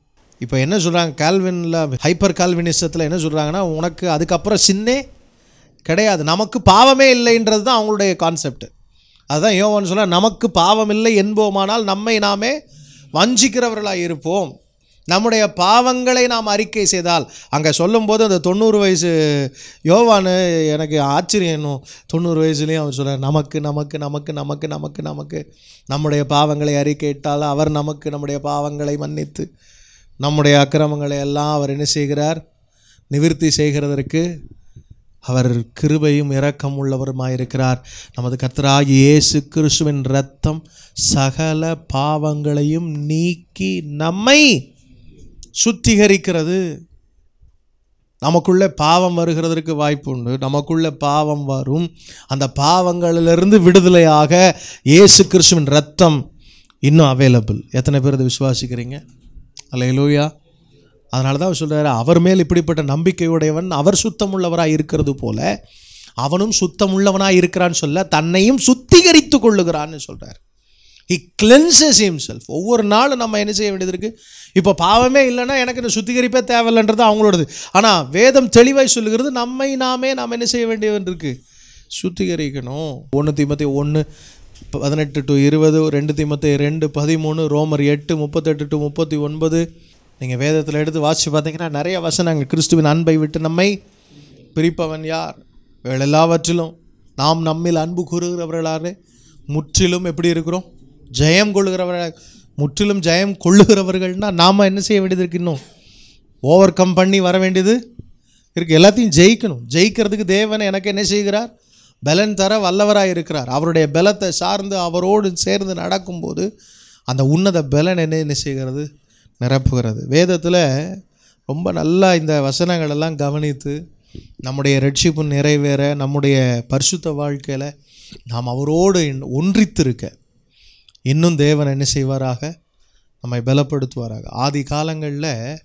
இப்போ என்ன சொல்கிறாங்க கால்வினில் ஹைப்பர் கால்வினிசத்தில் என்ன சொல்கிறாங்கன்னா உனக்கு அதுக்கப்புறம் சின்னே கிடையாது. நமக்கு பாவமே இல்லைன்றது தான் அவங்களுடைய கான்செப்ட் அதுதான் யோவான்னு சொன்னால் நமக்கு பாவம் இல்லை என்போமானால் நம்மை நாமே வஞ்சிக்கிறவர்களாக இருப்போம். நம்முடைய பாவங்களை நாம் அறிக்கை செய்தால் அங்கே சொல்லும்போது அந்த தொண்ணூறு வயசு யோவானு எனக்கு ஆச்சரியம் இன்னும் தொண்ணூறு வயசுலேயும் அவர் சொல்கிறார் நமக்கு நமக்கு நமக்கு நமக்கு நமக்கு நமக்கு நம்முடைய பாவங்களை அறிக்கையிட்டால் அவர் நமக்கு நம்முடைய பாவங்களை மன்னித்து நம்முடைய அக்கிரமங்களை எல்லாம் அவர் என்ன செய்கிறார்? நிவிர்த்தி செய்கிறதற்கு அவர் கிருபையும் இரக்கம் உள்ளவருமாயிருக்கிறார். நமது கர்த்தராகிய இயேசு கிறிஸ்துவின் இரத்தம் சகல பாவங்களையும் நீக்கி நம்மை சுத்திகரிக்கிறது. நமக்குள்ளே பாவம் வருகிறதற்கு வாய்ப்பு உண்டு. நமக்குள்ளே பாவம் வரும். அந்த பாவங்களிலிருந்து விடுதலையாக இயேசு கிறிஸ்துவின் ரத்தம் இன்னும் அவைலபிள் எத்தனை பேர் அதை விசுவாசிக்கிறீங்க? அல்லையிலூயா அதனால தான் அவர் சொல்கிறார் அவர் மேல் இப்படிப்பட்ட நம்பிக்கையுடையவன் அவர் சுத்தமுள்ளவராக இருக்கிறது போல அவனும் சுத்தமுள்ளவனாக இருக்கிறான்னு சொல்ல தன்னையும் சுத்திகரித்து கொள்ளுகிறான்னு சொல்கிறார் ஹி கிளென்சஸ் ஹிம்செல்ஃப் ஒவ்வொரு நாளும் நம்ம என்ன செய்ய வேண்டியது இருக்குது இப்போ பாவமே இல்லைன்னா எனக்கு இந்த சுத்திகரிப்பே தேவையில்லைன்றது அவங்களோடது. ஆனால் வேதம் தெளிவாய் சொல்லுகிறது நம்மை நாமே நாம் என்ன செய்ய வேண்டியது இருக்குது சுத்திகரிக்கணும். ஒன்று தீமத்தி ஒன்று பதினெட்டு டு இருபது ரெண்டு தீமத்தி ரெண்டு பதிமூணு ரோமர் எட்டு முப்பத்தெட்டு டு முப்பத்தி ஒன்பது. நீங்கள் வேதத்தில் எடுத்து வாசித்து பார்த்தீங்கன்னா நிறைய வசனங்கள். கிறிஸ்துவின் அன்பை விட்டு நம்மை பிரிப்பவன் யார்? வேலை எல்லாவற்றிலும் நாம் நம்மில் அன்பு கூறுகிறவர்களாரு முற்றிலும் எப்படி இருக்கிறோம்? ஜெயம் கொள்ளுகிறவர்கள் முற்றிலும் ஜெயம் கொள்ளுகிறவர்கள்னா நாம் என்ன செய்ய வேண்டியது இருக்கு இன்னும்? ஓவர் கம் பண்ணி வர வேண்டியது இருக்குது எல்லாத்தையும் ஜெயிக்கணும். ஜெயிக்கிறதுக்கு தேவன் எனக்கு என்ன செய்கிறார்? பலன் தர வல்லவராக இருக்கிறார். அவருடைய பலத்தை சார்ந்து அவரோடு சேர்ந்து நடக்கும்போது அந்த உன்னத பலன் என்ன என்ன செய்கிறது? நிரப்புகிறது. வேதத்தில் ரொம்ப நல்லா இந்த வசனங்களெல்லாம் கவனித்து நம்முடைய ரட்சிப்பு நிறைவேற நம்முடைய பரிசுத்த வாழ்க்கையில் நாம் அவரோடு ஒன்றித்திருக்க இன்னும் தேவன் என்ன செய்வாராக? நம்மை பலப்படுத்துவாராக. ஆதி காலங்களில்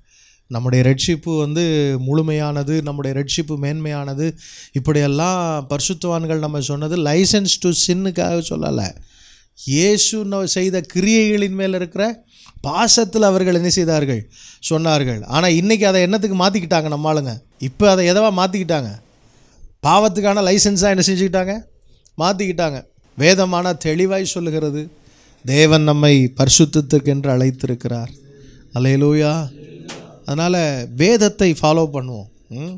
நம்முடைய ரட்சிப்பு வந்து முழுமையானது நம்முடைய ரட்சிப்பு மேன்மையானது இப்படியெல்லாம் பரிசுத்துவான்கள் நம்ம சொன்னது லைசன்ஸ் டு சின்னுக்காக சொல்லலை. இயேசு செய்த கிரியைகளின் மேல் இருக்கிற பாசத்தில் அவர்கள் என்ன செய்தார்கள்? சொன்னார்கள். ஆனால் இன்றைக்கி அதை என்னத்துக்கு மாற்றிக்கிட்டாங்க நம்ம ஆளுங்க? இப்போ அதை எதவா மாற்றிக்கிட்டாங்க பாவத்துக்கான லைசன்ஸாக என்ன செஞ்சுக்கிட்டாங்க? மாற்றிக்கிட்டாங்க வேதமான தெளிவாய் சொல்லுகிறது. தேவன் நம்மை பரிசுத்தத்துக்கென்று அழைத்திருக்கிறார். அலையலூயா அதனால் வேதத்தை ஃபாலோ பண்ணுவோம். ம்?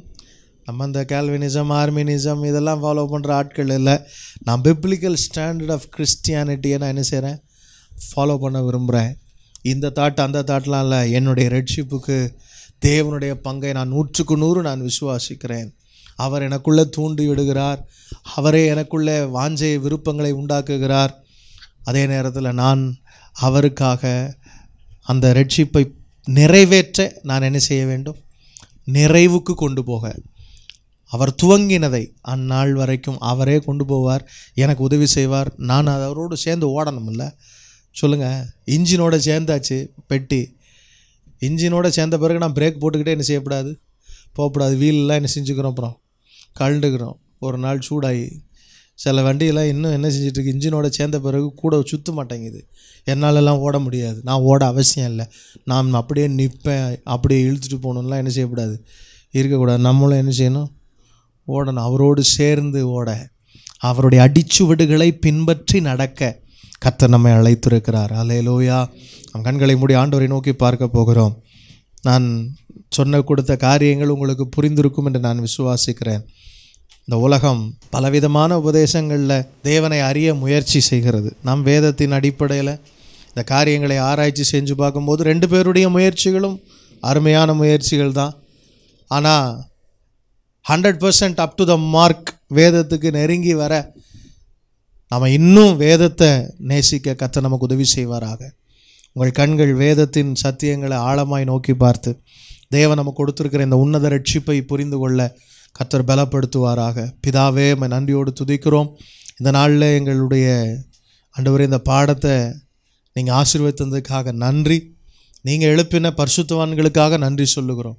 நம்ம இந்த கேல்வினிசம் ஆர்மினிசம் இதெல்லாம் ஃபாலோ பண்ணுற ஆட்கள் இல்லை. நான் பிப்ளிக்கல் ஸ்டாண்டர்ட் ஆஃப் கிறிஸ்டியானிட்டியை நான் என்ன செய்கிறேன் ஃபாலோ பண்ண விரும்புகிறேன் இந்த தாட் அந்த தாட்லாம் இல்லை. என்னுடைய ரெட்ஷிப்புக்கு தேவனுடைய பங்கை நான் நூற்றுக்கு நூறு நான் விசுவாசிக்கிறேன். அவர் எனக்குள்ளே தூண்டி விடுகிறார் அவரே எனக்குள்ளே வாஞ்சை விருப்பங்களை உண்டாக்குகிறார். அதே நேரத்தில் நான் அவருக்காக அந்த ரட்சிப்பை நிறைவேற்ற நான் என்ன செய்ய வேண்டும்? நிறைவுக்கு கொண்டு போக. அவர் துவங்கினதை அந்நாள் வரைக்கும் அவரே கொண்டு போவார். எனக்கு உதவி செய்வார். நான் அவரோடு சேர்ந்து ஓடணும்ல சொல்லுங்கள் இன்ஜினோட சேர்ந்தாச்சு பெட்டி. இன்ஜினோட சேர்ந்த பிறகு நான் பிரேக் போட்டுக்கிட்டே என்ன செய்யக்கூடாது போகக்கூடாது வீலெலாம் என்ன செஞ்சுக்கிறோம் அப்புறம்? கழண்டுக்கிறோம். ஒரு நாள் சூடாகி சில வண்டியெல்லாம் இன்னும் என்ன செஞ்சிட்ருக்கு? இன்ஜினோட சேர்ந்த பிறகு கூட சுற்ற மாட்டேங்குது. என்னாலெல்லாம் ஓட முடியாது. நான் ஓட அவசியம் இல்லை. நான் அப்படியே நிற்பேன் அப்படியே இழுத்துட்டு போகணும்லாம் என்ன செய்யக்கூடாது? இருக்கக்கூடாது. நம்மளும் என்ன செய்யணும்? ஓடணும். அவரோடு சேர்ந்து ஓட. அவருடைய அடிச்சுவடுகளை பின்பற்றி நடக்க கத்தர் நம்மை அழைத்திருக்கிறார். அலையலோயா நம் கண்களை மூடி ஆண்டவரை நோக்கி பார்க்க போகிறோம். நான் சொன்ன கொடுத்த காரியங்கள் உங்களுக்கு புரிந்திருக்கும் என்று நான் விசுவாசிக்கிறேன். இந்த உலகம் பலவிதமான உபதேசங்களில் தேவனை அறிய முயற்சி செய்கிறது. நம் வேதத்தின் அடிப்படையில் இந்த காரியங்களை ஆராய்ச்சி செஞ்சு பார்க்கும்போது ரெண்டு பேருடைய முயற்சிகளும் அருமையான முயற்சிகள் தான். ஆனால் hundred percent up to the mark வேதத்துக்கு நெருங்கி வர நம்ம இன்னும் வேதத்தை நேசிக்க கத்த நமக்கு உதவி செய்வாராக. உங்கள் கண்கள் வேதத்தின் சத்தியங்களை ஆழமாய் நோக்கி பார்த்து தேவன் நமக்கு கொடுத்துருக்கிற இந்த உன்னத ரட்சிப்பை புரிந்து கொள்ள கத்தர் பலப்படுத்துவாராக. பிதாவே நம்ம நன்றியோடு துதிக்கிறோம். இந்த நாளில் எங்களுடைய ஆண்டவரே இந்த பாடத்தை நீங்கள் ஆசீர்வதித்ததுக்காக நன்றி. நீங்கள் எழுப்பின பரிசுத்தவான்களுக்காக நன்றி சொல்லுகிறோம்.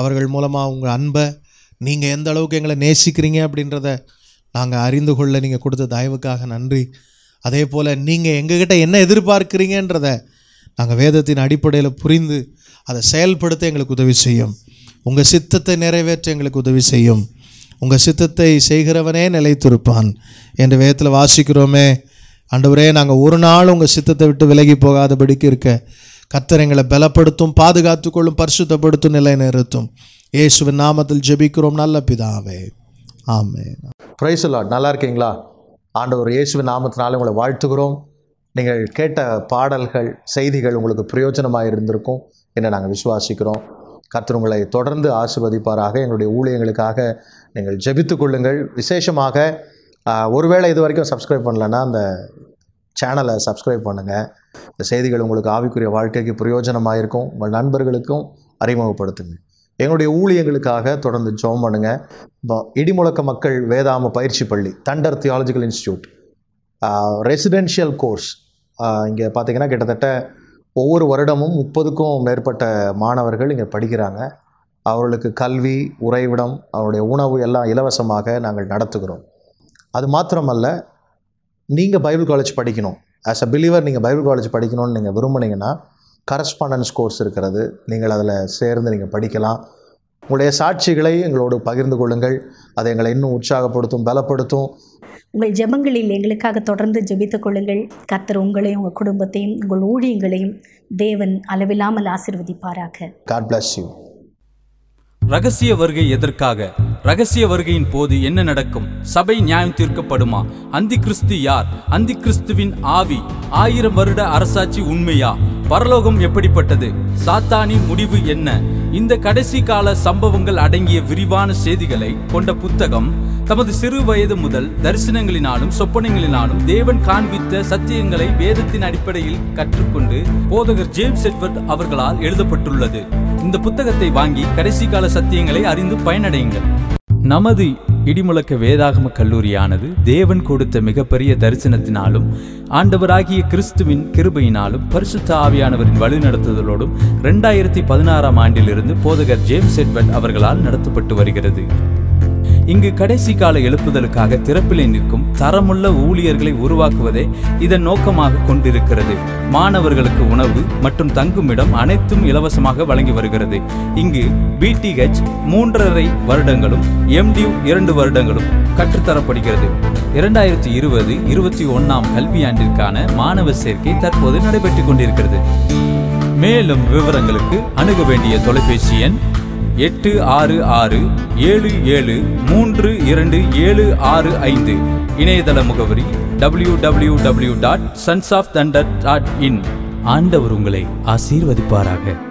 அவர்கள் மூலமாக உங்கள் அன்பை நீங்கள் எந்த அளவுக்கு எங்களை நேசிக்கிறீங்க அப்படின்றத நாங்கள் அறிந்து கொள்ள நீங்கள் கொடுத்த தயவுக்காக நன்றி. அதே போல் நீங்கள் எங்ககிட்ட என்ன எதிர்பார்க்குறீங்கன்றத நாங்கள் வேதத்தின் அடிப்படையில் புரிந்து அதை செயல்படுத்த எங்களுக்கு உதவி செய்யும். உங்கள் சித்தத்தை நிறைவேற்ற எங்களுக்கு உதவி செய்யும். உங்கள் சித்தத்தை செய்கிறவனே நிலைத்திருப்பான் என்று வேதத்தில் வாசிக்கிறோமே. ஆண்டவரே நாங்கள் ஒரு நாள் உங்கள் சித்தத்தை விட்டு விலகி போகாதபடிக்கு இருக்க கர்த்தர் எங்களை பலப்படுத்தும் பாதுகாத்து கொள்ளும் பரிசுத்தப்படுத்தும் நிலை நிறுத்தும். இயேசுவின் நாமத்தில் ஜெபிக்கிறோம் நல்ல பிதாவே. ஆமே பிரைஸ் லாட் நல்லா இருக்கீங்களா? ஆண்டவர் இயேசுவின் நாமத்தினால உங்களை வாழ்த்துகிறோம். நீங்கள் கேட்ட பாடல்கள் செய்திகள் உங்களுக்கு பிரயோஜனமாக இருந்திருக்கும் என்று நாங்கள் விசுவாசிக்கிறோம். கர்த்தர் உங்களை தொடர்ந்து ஆசிர்வதிப்பாராக. எங்களுடைய ஊழியங்களுக்காக நீங்கள் ஜெபித்துக் கொள்ளுங்கள். விசேஷமாக ஒருவேளை இது வரைக்கும் சப்ஸ்கிரைப் பண்ணலன்னா அந்த சேனலை சப்ஸ்கிரைப் பண்ணுங்கள் இந்த செய்திகள் உங்களுக்கு ஆவிக்குரிய வாழ்க்கைக்கு பிரயோஜனமாக இருக்கும் உங்கள் நண்பர்களுக்கும் அறிமுகப்படுத்துங்க. எங்களுடைய ஊழியங்களுக்காக தொடர்ந்து ஜோம் பண்ணுங்க. இப்போ இடிமுழக்க மக்கள் வேதாம பயிற்சி பள்ளி thunder theological institute residential course இங்கே பார்த்தீங்கன்னா கிட்டத்தட்ட ஒவ்வொரு வருடமும் முப்பதுக்கும் மேற்பட்ட மாணவர்கள் இங்கே படிக்கிறாங்க. அவர்களுக்கு கல்வி உறைவிடம் அவருடைய உணவு எல்லாம் இலவசமாக நாங்கள் நடத்துகிறோம். அது மாத்திரமல்ல நீங்கள் பைபிள் காலேஜ் படிக்கணும். ஆஸ் அ பிலீவர் நீங்கள் பைபிள் காலேஜ் படிக்கணும்னு நீங்கள் விரும்புனீங்கன்னா கரஸ்பாண்டன்ஸ் கோர்ஸ் இருக்கிறது. நீங்கள் அதில் சேர்ந்து நீங்கள் படிக்கலாம். உங்களுடைய சாட்சிகளை எங்களோடு பகிர்ந்து கொள்ளுங்கள். அதை எங்களை இன்னும் உற்சாகப்படுத்தும் பலப்படுத்தும். உங்கள் ஜெபங்களில் எங்களுக்காக தொடர்ந்து ஜெபித்துக் கொள்ளுங்கள். கர்த்தர் உங்களையும் உங்கள் குடும்பத்தையும் உங்கள் ஊழியங்களையும் தேவன் அளவில்லாமல் ஆசீர்வதிப்பாராக. காட் யூ ரகசிய வருகை எதற்காக? ரகசிய வருகையின் போது என்ன நடக்கும்? சபை நியாயம் தீர்க்கப்படுமா? அந்தி கிறிஸ்து யார்? அந்தி கிறிஸ்துவின் ஆவி ஆயிரம் வருட அரசாட்சி உண்மையா? பரலோகம் எப்படிப்பட்டது? சாத்தானின் முடிவு என்ன? இந்த கடைசி கால சம்பவங்கள் அடங்கிய விரிவான செய்திகளை கொண்ட புத்தகம் தமது சிறு வயது முதல் தரிசனங்களினாலும் சொப்பனங்களினாலும் தேவன் காண்பித்த சத்தியங்களை வேதத்தின் அடிப்படையில் கற்றுக்கொண்டு போதகர் ஜேம்ஸ் எட்வர்ட் அவர்களால் எழுதப்பட்டுள்ளது. இந்த புத்தகத்தை வாங்கி கடைசி கால சத்தியங்களை அறிந்து பயனடையுங்கள். நமது இடிமுழக்க வேதாகம கல்லூரியானது தேவன் கொடுத்த மிகப்பெரிய தரிசனத்தினாலும் ஆண்டவராகிய கிறிஸ்துவின் கிருபையினாலும் பரிசுத்த ஆவியானவரின் வழிநடத்துதலோடும் ரெண்டாயிரத்தி பதினாறாம் ஆண்டிலிருந்து போதகர் ஜேம்ஸ் எட்வர்ட் அவர்களால் நடத்தப்பட்டு வருகிறது. இங்கு கடைசி கால எழுப்புதலுக்காக திறப்பிலே நிற்கும் தரமுள்ள ஊழியர்களை உருவாக்குவதே இதன் நோக்கமாக கொண்டிருக்கிறது. மாணவர்களுக்கு உணவு மற்றும் தங்குமிடம் அனைத்தும் இலவசமாக வழங்கி வருகிறது. இங்கு பிடிஹெச் மூன்றரை வருடங்களும் எம்டியூ இரண்டு வருடங்களும் கற்றுத்தரப்படுகிறது. இரண்டாயிரத்தி இருபது இருபத்தி ஒன்னாம் கல்வியாண்டிற்கான மாணவர் சேர்க்கை தற்போது நடைபெற்றுக் கொண்டிருக்கிறது. மேலும் விவரங்களுக்கு அணுக வேண்டிய தொலைபேசி எண் எட்டு ஆறு ஆறு ஏழு ஏழு மூன்று இரண்டு ஏழு ஆறு ஐந்து. இணையதள முகவரி W W W dot sons of thunder dot in ஆண்டவர் உங்களை ஆசீர்வதிப்பாராக.